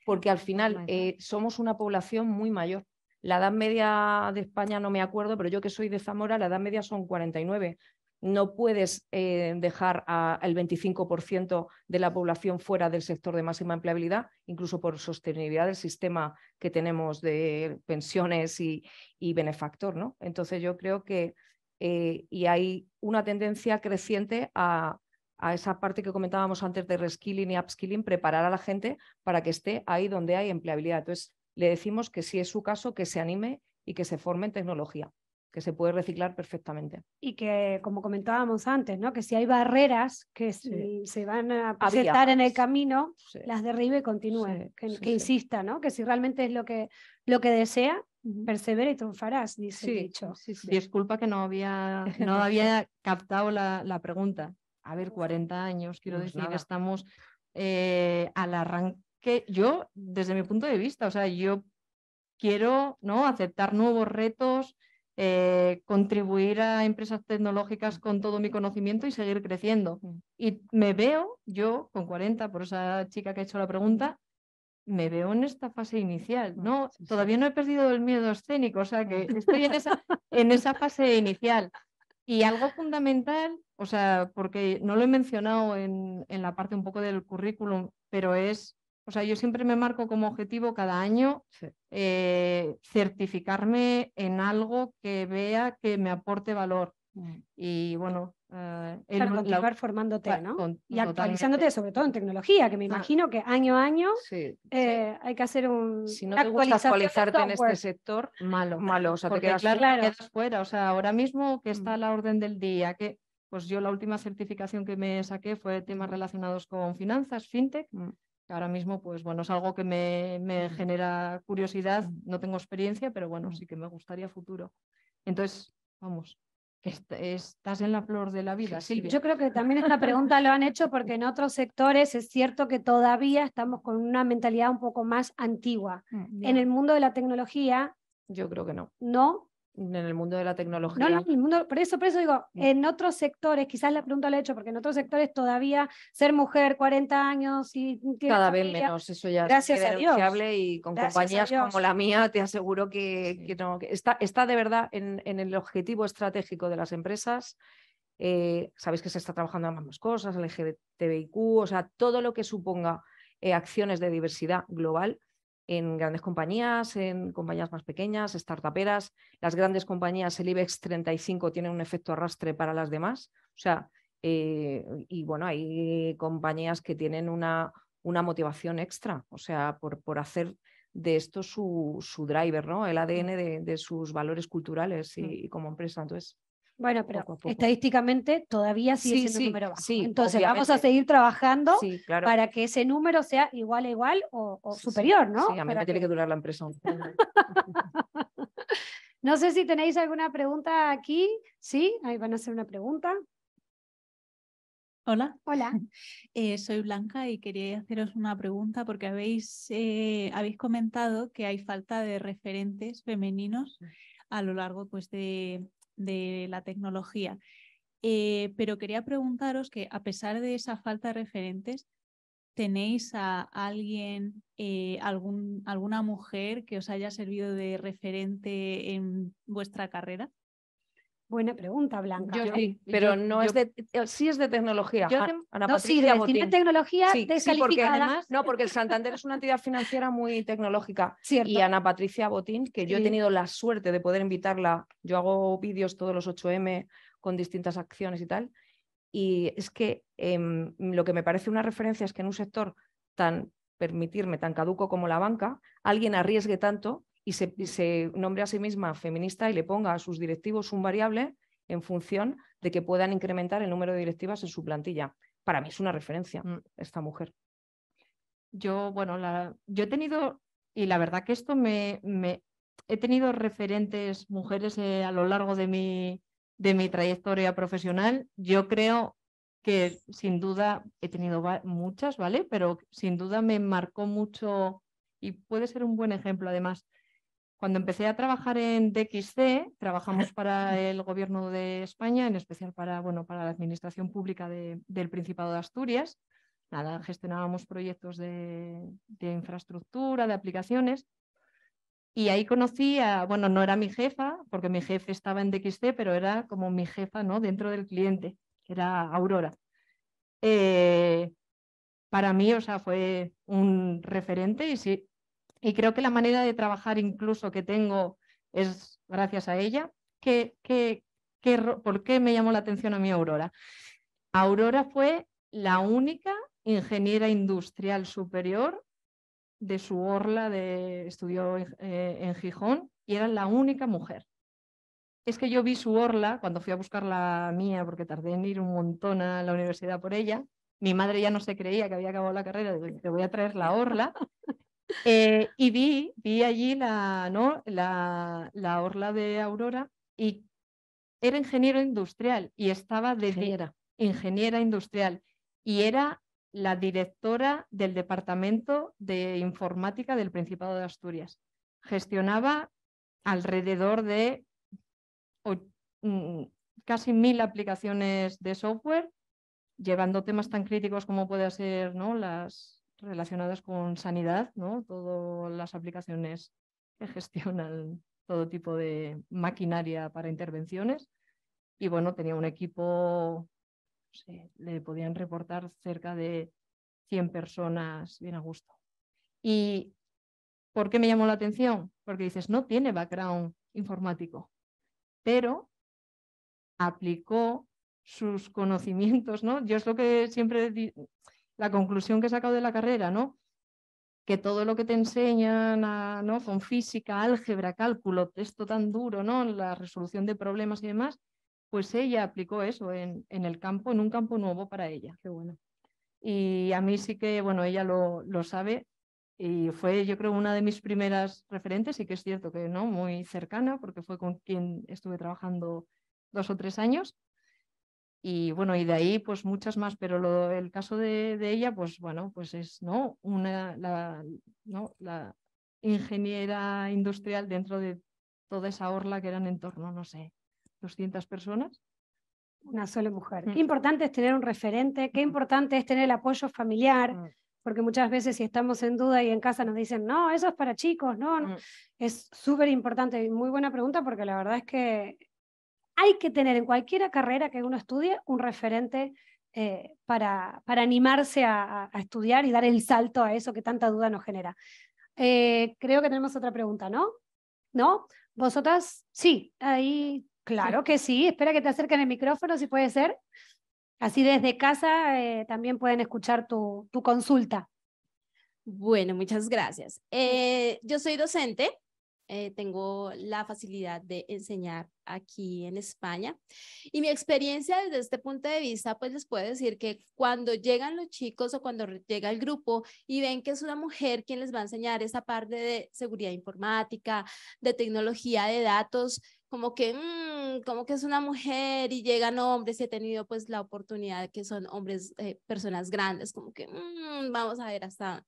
porque al final eh, somos una población muy mayor. La edad media de España no me acuerdo, pero yo que soy de Zamora, la edad media son 49 no puedes eh, dejar al 25% de la población fuera del sector de máxima empleabilidad, incluso por sostenibilidad del sistema que tenemos de pensiones y, benefactor. ¿no? Entonces yo creo que eh, y hay una tendencia creciente a, a, esa parte que comentábamos antes de reskilling y upskilling, preparar a la gente para que esté ahí donde hay empleabilidad. Entonces le decimos que si es su caso, que se anime y que se forme en tecnología que se puede reciclar perfectamente. Y que, como comentábamos antes, ¿no? que si hay barreras que se van a presentar en el camino, las derribe y continúe, que, insista, ¿no? que si realmente es lo que, lo que desea, persevera y triunfarás, dice el dicho. Disculpa que no había, no había captado la, la, pregunta. A ver, 40 años, quiero pues decir, estamos eh, al arranque. Yo, desde mi punto de vista, o sea, yo quiero ¿no? aceptar nuevos retos, eh, contribuir a empresas tecnológicas con todo mi conocimiento y seguir creciendo. Y me veo, yo con 40, por esa chica que ha hecho la pregunta, me veo en esta fase inicial, ¿no? Todavía no he perdido el miedo escénico, o sea que estoy en esa, en esa fase inicial. Y algo fundamental, o sea, porque no lo he mencionado en, en la parte un poco del currículum, pero es o sea, yo siempre me marco como objetivo cada año eh, certificarme en algo que vea que me aporte valor. Mm. Y bueno, uh, el, continuar formándote, ¿no? y actualizándote, sobre todo en tecnología, que me imagino que año a año eh, hay que hacer un. Si no te gusta actualizarte en este sector, malo, malo, o sea, te quedas, claro, fuera. O sea, ahora mismo que está a mm. la orden del día, que pues yo la última certificación que me saqué fue temas relacionados con finanzas, fintech. Ahora mismo, pues bueno, es algo que me, me genera curiosidad. No tengo experiencia, pero bueno, sí que me gustaría futuro. Entonces, vamos, estás en la flor de la vida, Silvia. Yo creo que también esta pregunta lo han hecho porque en otros sectores es cierto que todavía estamos con una mentalidad un poco más antigua. Mm, en el mundo de la tecnología... Yo creo que no. No, en el mundo de la tecnología. No, no, en el mundo, por eso, por eso digo, mm. en otros sectores, quizás la pregunta la he hecho, porque en otros sectores todavía ser mujer, 40 años y cada vez menos, eso ya Gracias es denunciable y con compañías como la mía te aseguro que, no, está, está de verdad en, el objetivo estratégico de las empresas. Eh, sabéis que se está trabajando en ambas cosas, el LGTBIQ, o sea, todo lo que suponga eh, acciones de diversidad global en grandes compañías, en compañías más pequeñas, startuperas. Las grandes compañías, el IBEX 35 tiene un efecto arrastre para las demás. O sea, eh, y bueno, hay compañías que tienen una, una motivación extra, o sea, por, por hacer de esto su, su driver, ¿no? El ADN de, sus valores culturales y, mm. y como empresa. Entonces, bueno, pero estadísticamente todavía sigue siendo un número bajo. Entonces vamos a seguir trabajando para que ese número sea igual a igual o, superior, ¿no? Sí, a mí me tiene que durar la empresa. no sé si tenéis alguna pregunta aquí. Sí, ahí van a hacer una pregunta. Hola. Hola. Eh, soy Blanca y quería haceros una pregunta porque habéis, eh, habéis comentado que hay falta de referentes femeninos a lo largo pues, de, de la tecnología. Eh, pero quería preguntaros que a pesar de esa falta de referentes, ¿tenéis a alguien, eh, alguna mujer que os haya servido de referente en vuestra carrera? Buena pregunta, Blanca. sí, pero no es de, eh, sí es de tecnología. Ana no, sí, de tecnología sí, porque además, no, porque el Santander es una entidad financiera muy tecnológica. Y Ana Patricia Botín, que yo he tenido la suerte de poder invitarla, yo hago vídeos todos los 8M con distintas acciones y tal. Y es que em, lo que me parece una referencia es que en un sector tan, permitirme, tan caduco como la banca, alguien arriesgue tanto y se, nombre a sí misma feminista y le ponga a sus directivos un variable en función de que puedan incrementar el número de directivas en su plantilla. Para mí es una referencia mm. esta mujer. Yo, bueno, yo he tenido, y la verdad que esto me, he tenido referentes mujeres eh, a lo largo de mi, de mi trayectoria profesional. Yo creo que sin duda he tenido muchas, ¿vale? Pero sin duda me marcó mucho y puede ser un buen ejemplo además cuando empecé a trabajar en DXC, trabajamos para el Gobierno de España, en especial para, bueno, para la Administración Pública del Principado de Asturias. Nada, gestionábamos proyectos de, infraestructura, de aplicaciones. Y ahí conocí a, bueno, no era mi jefa, porque mi jefe estaba en DXC, pero era como mi jefa ¿no? dentro del cliente, que era Aurora. Eh, para mí, o sea, fue un referente y sí, y creo que la manera de trabajar incluso que tengo es gracias a ella. ¿Qué, qué, por qué me llamó la atención a mí Aurora? Aurora fue la única ingeniera industrial superior de su orla de estudió eh, en Gijón y era la única mujer. Es que yo vi su orla cuando fui a buscar la mía, porque tardé en ir un montón a la universidad por ella. Mi madre ya no se creía que había acabado la carrera, te voy a traer la orla. Eh, y vi, vi allí la, ¿no? la, la orla de Aurora y era ingeniero industrial y estaba de ingeniera. ingeniera industrial y era la directora del departamento de informática del Principado de Asturias. Gestionaba alrededor de mm, casi mil aplicaciones de software, llevando temas tan críticos como puede ser ¿no? las, relacionadas con sanidad, ¿no? Todas las aplicaciones que gestionan todo tipo de maquinaria para intervenciones. Y bueno, tenía un equipo, le podían reportar cerca de 100 personas bien a gusto. ¿Y por qué me llamó la atención? Porque dices, no tiene background informático, pero aplicó sus conocimientos, ¿no? Yo es lo que siempre, la conclusión que he sacado de la carrera, ¿no? Que todo lo que te enseñan ¿no? con física, álgebra, cálculo, texto tan duro, ¿no? La resolución de problemas y demás, pues ella aplicó eso en, en el campo, en un campo nuevo para ella. Qué bueno. Y a mí sí que, bueno, ella lo, lo sabe y fue, yo creo, una de mis primeras referentes y que es cierto que no, muy cercana porque fue con quien estuve trabajando dos o tres años. Y bueno, y de ahí pues muchas más, pero lo, el caso de, de, ella, pues bueno, pues es ¿no? Una, la, ¿no? la ingeniera industrial dentro de toda esa orla que eran en torno, no sé, 200 personas. Una sola mujer. Qué mm. importante es tener un referente, qué importante es tener el apoyo familiar, mm. porque muchas veces si estamos en duda y en casa nos dicen, no, eso es para chicos, no, no. Mm. es súper importante y muy buena pregunta porque la verdad es que hay que tener en cualquier carrera que uno estudie un referente eh, para, para, animarse a, estudiar y dar el salto a eso que tanta duda nos genera. Eh, creo que tenemos otra pregunta, ¿no? ¿No? ¿Vosotras? Sí, ahí, claro que sí. Espera que te acerquen el micrófono, si puede ser. Así desde casa eh, también pueden escuchar tu, tu, consulta. Bueno, muchas gracias. yo soy docente eh, tengo la facilidad de enseñar aquí en España. Y mi experiencia desde este punto de vista, pues les puedo decir que cuando llegan los chicos o cuando llega el grupo y ven que es una mujer quien les va a enseñar esa parte de seguridad informática, de tecnología de datos, como que, mmm, como que es una mujer y llegan hombres y he tenido pues la oportunidad que son hombres, eh, personas grandes, como que, mmm, vamos a ver hasta dónde.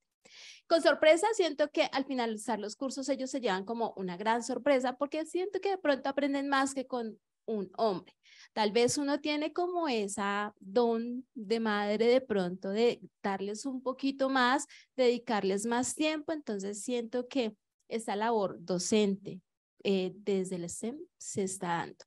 Con sorpresa, siento que al finalizar los cursos ellos se llevan como una gran sorpresa porque siento que de pronto aprenden más que con un hombre. Tal vez uno tiene como esa don de madre de pronto de darles un poquito más, dedicarles más tiempo, entonces siento que esa labor docente eh, desde el STEM se está dando.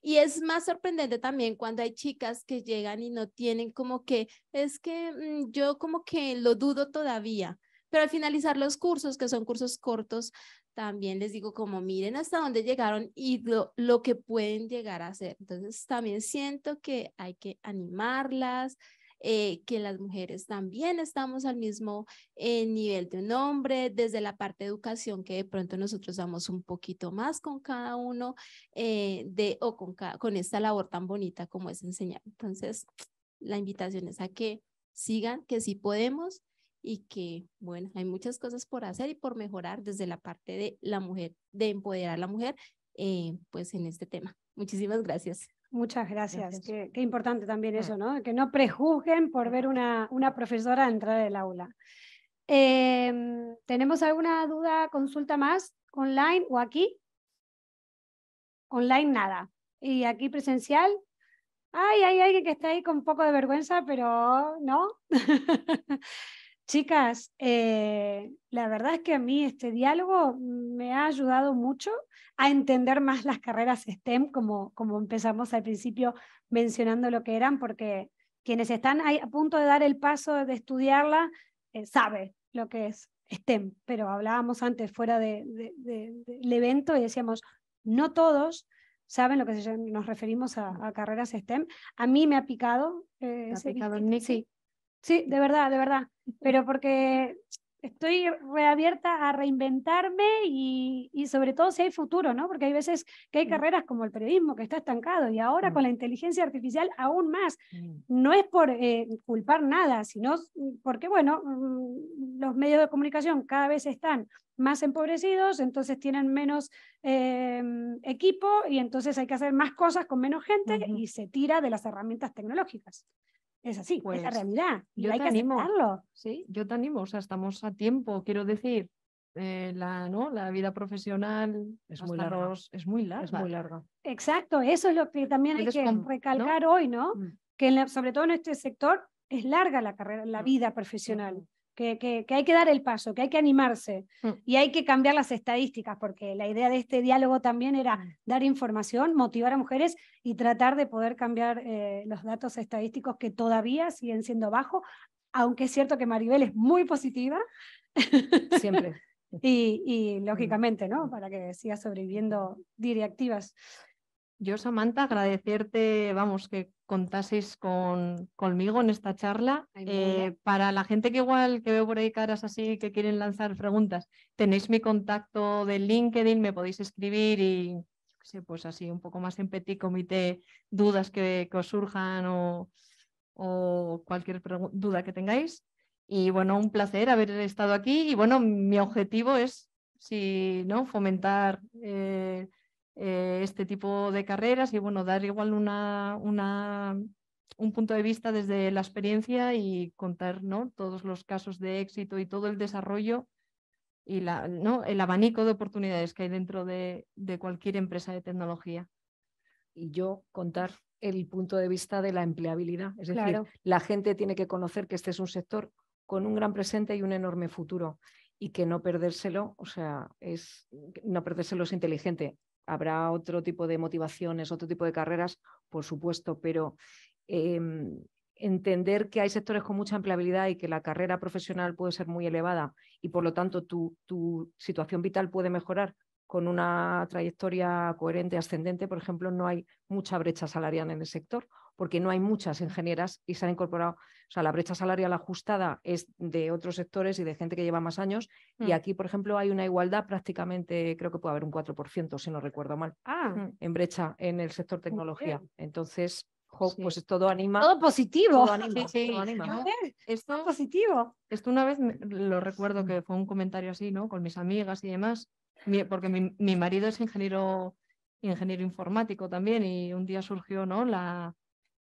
Y es más sorprendente también cuando hay chicas que llegan y no tienen como que, es que mm, yo como que lo dudo todavía. Pero al finalizar los cursos, que son cursos cortos, también les digo como miren hasta dónde llegaron y lo, lo que pueden llegar a hacer. Entonces también siento que hay que animarlas, eh, que las mujeres también estamos al mismo eh, nivel de un hombre, desde la parte de educación que de pronto nosotros damos un poquito más con cada uno eh, de, o con, con esta labor tan bonita como es enseñar. Entonces, la invitación es a que sigan, que sí podemos y que, bueno, hay muchas cosas por hacer y por mejorar desde la parte de la mujer, de empoderar a la mujer, eh, pues en este tema. Muchísimas gracias. Muchas gracias. Qué, importante también eso, ¿no? Que no prejuzguen por ver una, una profesora entrar al aula. Em, ¿Tenemos alguna duda, consulta más online o aquí? Online nada. ¿Y aquí presencial? Ay, hay alguien que está ahí con un poco de vergüenza, pero no. Chicas, eh, la verdad es que a mí este diálogo me ha ayudado mucho a entender más las carreras STEM, como, como empezamos al principio mencionando lo que eran, porque quienes están ahí a punto de dar el paso de estudiarla eh, saben lo que es STEM, pero hablábamos antes fuera del evento y decíamos, no todos saben lo que nos referimos a, carreras STEM. A mí me ha picado. Eh, ¿Ha picado sí, Sí, de verdad, de verdad. Pero porque estoy reabierta a reinventarme y, y, sobre todo si hay futuro, ¿no? Porque hay veces que hay mm. carreras como el periodismo que está estancado y ahora con mm. la inteligencia artificial aún más. Mm. No es por eh, culpar nada, sino porque, bueno, los medios de comunicación cada vez están más empobrecidos, entonces tienen menos eh, equipo y entonces hay que hacer más cosas con menos gente y se tira de las herramientas tecnológicas. Es así, es la pues, realidad. yo hay te que animo, Sí, yo te animo, o sea, estamos a tiempo, quiero decir, eh, la, ¿no? la vida profesional es muy, larga. es muy larga. Es muy larga. Exacto, eso es lo que también hay que recalcar hoy, ¿no? Mm. Que sobre todo en este sector es larga la carrera, la mm. vida profesional que, hay que dar el paso, que hay que animarse mm. y hay que cambiar las estadísticas, porque la idea de este diálogo también era mm. dar información, motivar a mujeres y tratar de poder cambiar eh, los datos estadísticos que todavía siguen siendo bajos, aunque es cierto que Maribel es muy positiva, Siempre. y, y, lógicamente, ¿no? Para que siga sobreviviendo directivas. Yo, Samantha, agradecerte, vamos, que contaseis con, conmigo en esta charla. Eh, para la gente que igual que veo por ahí caras así que quieren lanzar preguntas, tenéis mi contacto de LinkedIn, me podéis escribir y sé, pues así un poco más en petit comité, dudas que, os surjan o, o cualquier duda que tengáis. Y bueno, un placer haber estado aquí. Y bueno, mi objetivo es si, ¿no? fomentar eh, eh, este tipo de carreras y bueno, dar igual una, una, un punto de vista desde la experiencia y contar ¿no? todos los casos de éxito y todo el desarrollo y la, ¿no? el abanico de oportunidades que hay dentro de, de cualquier empresa de tecnología. Y yo contar el punto de vista de la empleabilidad. Es decir, la gente tiene que conocer que este es un sector con un gran presente y un enorme futuro y que no perdérselo, o sea, es no perdérselo es inteligente. Habrá otro tipo de motivaciones, otro tipo de carreras, por supuesto, pero em, entender que hay sectores con mucha empleabilidad y que la carrera profesional puede ser muy elevada y por lo tanto tu, tu situación vital puede mejorar con una trayectoria coherente ascendente, por ejemplo, no hay mucha brecha salarial en el sector, porque no hay muchas ingenieras y se han incorporado, o sea, la brecha salarial ajustada es de otros sectores y de gente que lleva más años, y mm. aquí, por ejemplo, hay una igualdad prácticamente, creo que puede haber un 4%, si no recuerdo mal, ah. en brecha en el sector tecnología. Entonces, pues todo anima. Todo positivo. Todo anima. Todo anima. Esto, positivo. Esto una vez lo recuerdo que fue un comentario así, ¿no? Con mis amigas y demás, porque mi, marido es ingeniero, ingeniero informático también y un día surgió, ¿no? La,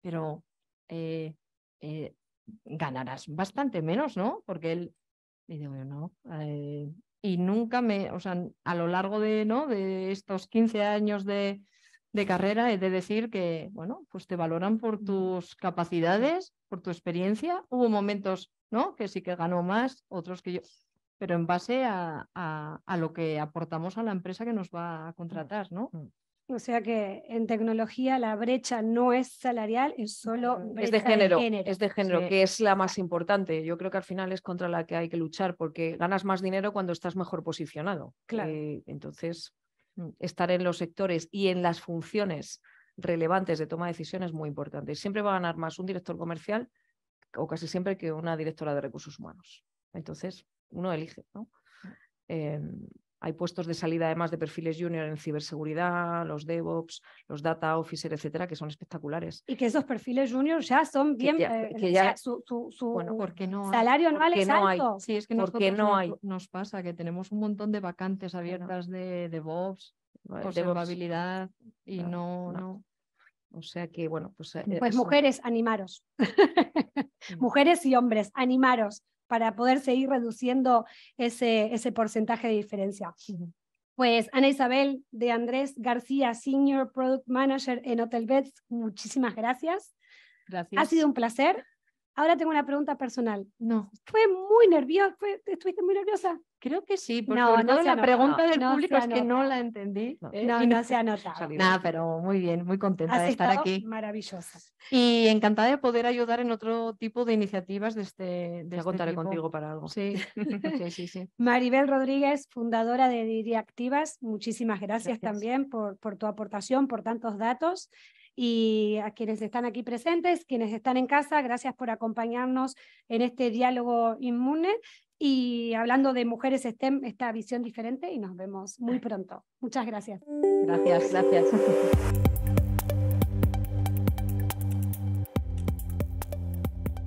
pero eh, eh, ganarás bastante menos, ¿no? Porque él, y digo, no, eh, y nunca me, o sea, a lo largo de, ¿no? de estos 15 años de, de carrera he de decir que, bueno, pues te valoran por tus capacidades, por tu experiencia. Hubo momentos, ¿no? Que sí que ganó más, otros que yo, pero en base a, a, lo que aportamos a la empresa que nos va a contratar, ¿no? Mm. O sea que en tecnología la brecha no es salarial, es solo brecha es de género, es de género, que es la más importante. Yo creo que al final es contra la que hay que luchar porque ganas más dinero cuando estás mejor posicionado. Claro. Eh, entonces, mm, estar en los sectores y en las funciones relevantes de toma de decisiones es muy importante. Siempre va a ganar más un director comercial o casi siempre que una directora de recursos humanos. Entonces, uno elige. ¿no? Em, hay puestos de salida además de perfiles junior en ciberseguridad, los DevOps, los Data Officer, etcétera, que son espectaculares. Y que esos perfiles junior ya son bien. Que ya, eh, su, bueno, porque no salario anual es no hay. Sí, es que porque no hay. Nos pasa que tenemos un montón de vacantes abiertas de DevOps, observabilidad y no, no. O sea que, bueno, pues. Eh, pues mujeres, animaros. mujeres y hombres, animaros para poder seguir reduciendo ese, ese porcentaje de diferencia. Pues Ana Isabel de Andrés García, Senior Product Manager en Hotelbeds, muchísimas gracias. Gracias. Ha sido un placer. Ahora tengo una pregunta personal. No. Fue muy nerviosa, ¿estuviste muy nerviosa? Creo que sí, porque no, no la pregunta del público es que no la entendí. No, eh, no, se ha notado. Nada, pero muy bien, muy contenta de estar aquí. Maravillosa. Y encantada de poder ayudar en otro tipo de iniciativas de este. De ya este contaré contigo para algo. Sí. sí, sí, sí. Maribel Rodríguez, fundadora de Diriactivas, muchísimas gracias, gracias. también por, por tu aportación, por tantos datos y a quienes están aquí presentes, quienes están en casa, gracias por acompañarnos en este diálogo inmune y hablando de mujeres STEM, esta visión diferente y nos vemos muy pronto. Muchas gracias. Gracias, gracias.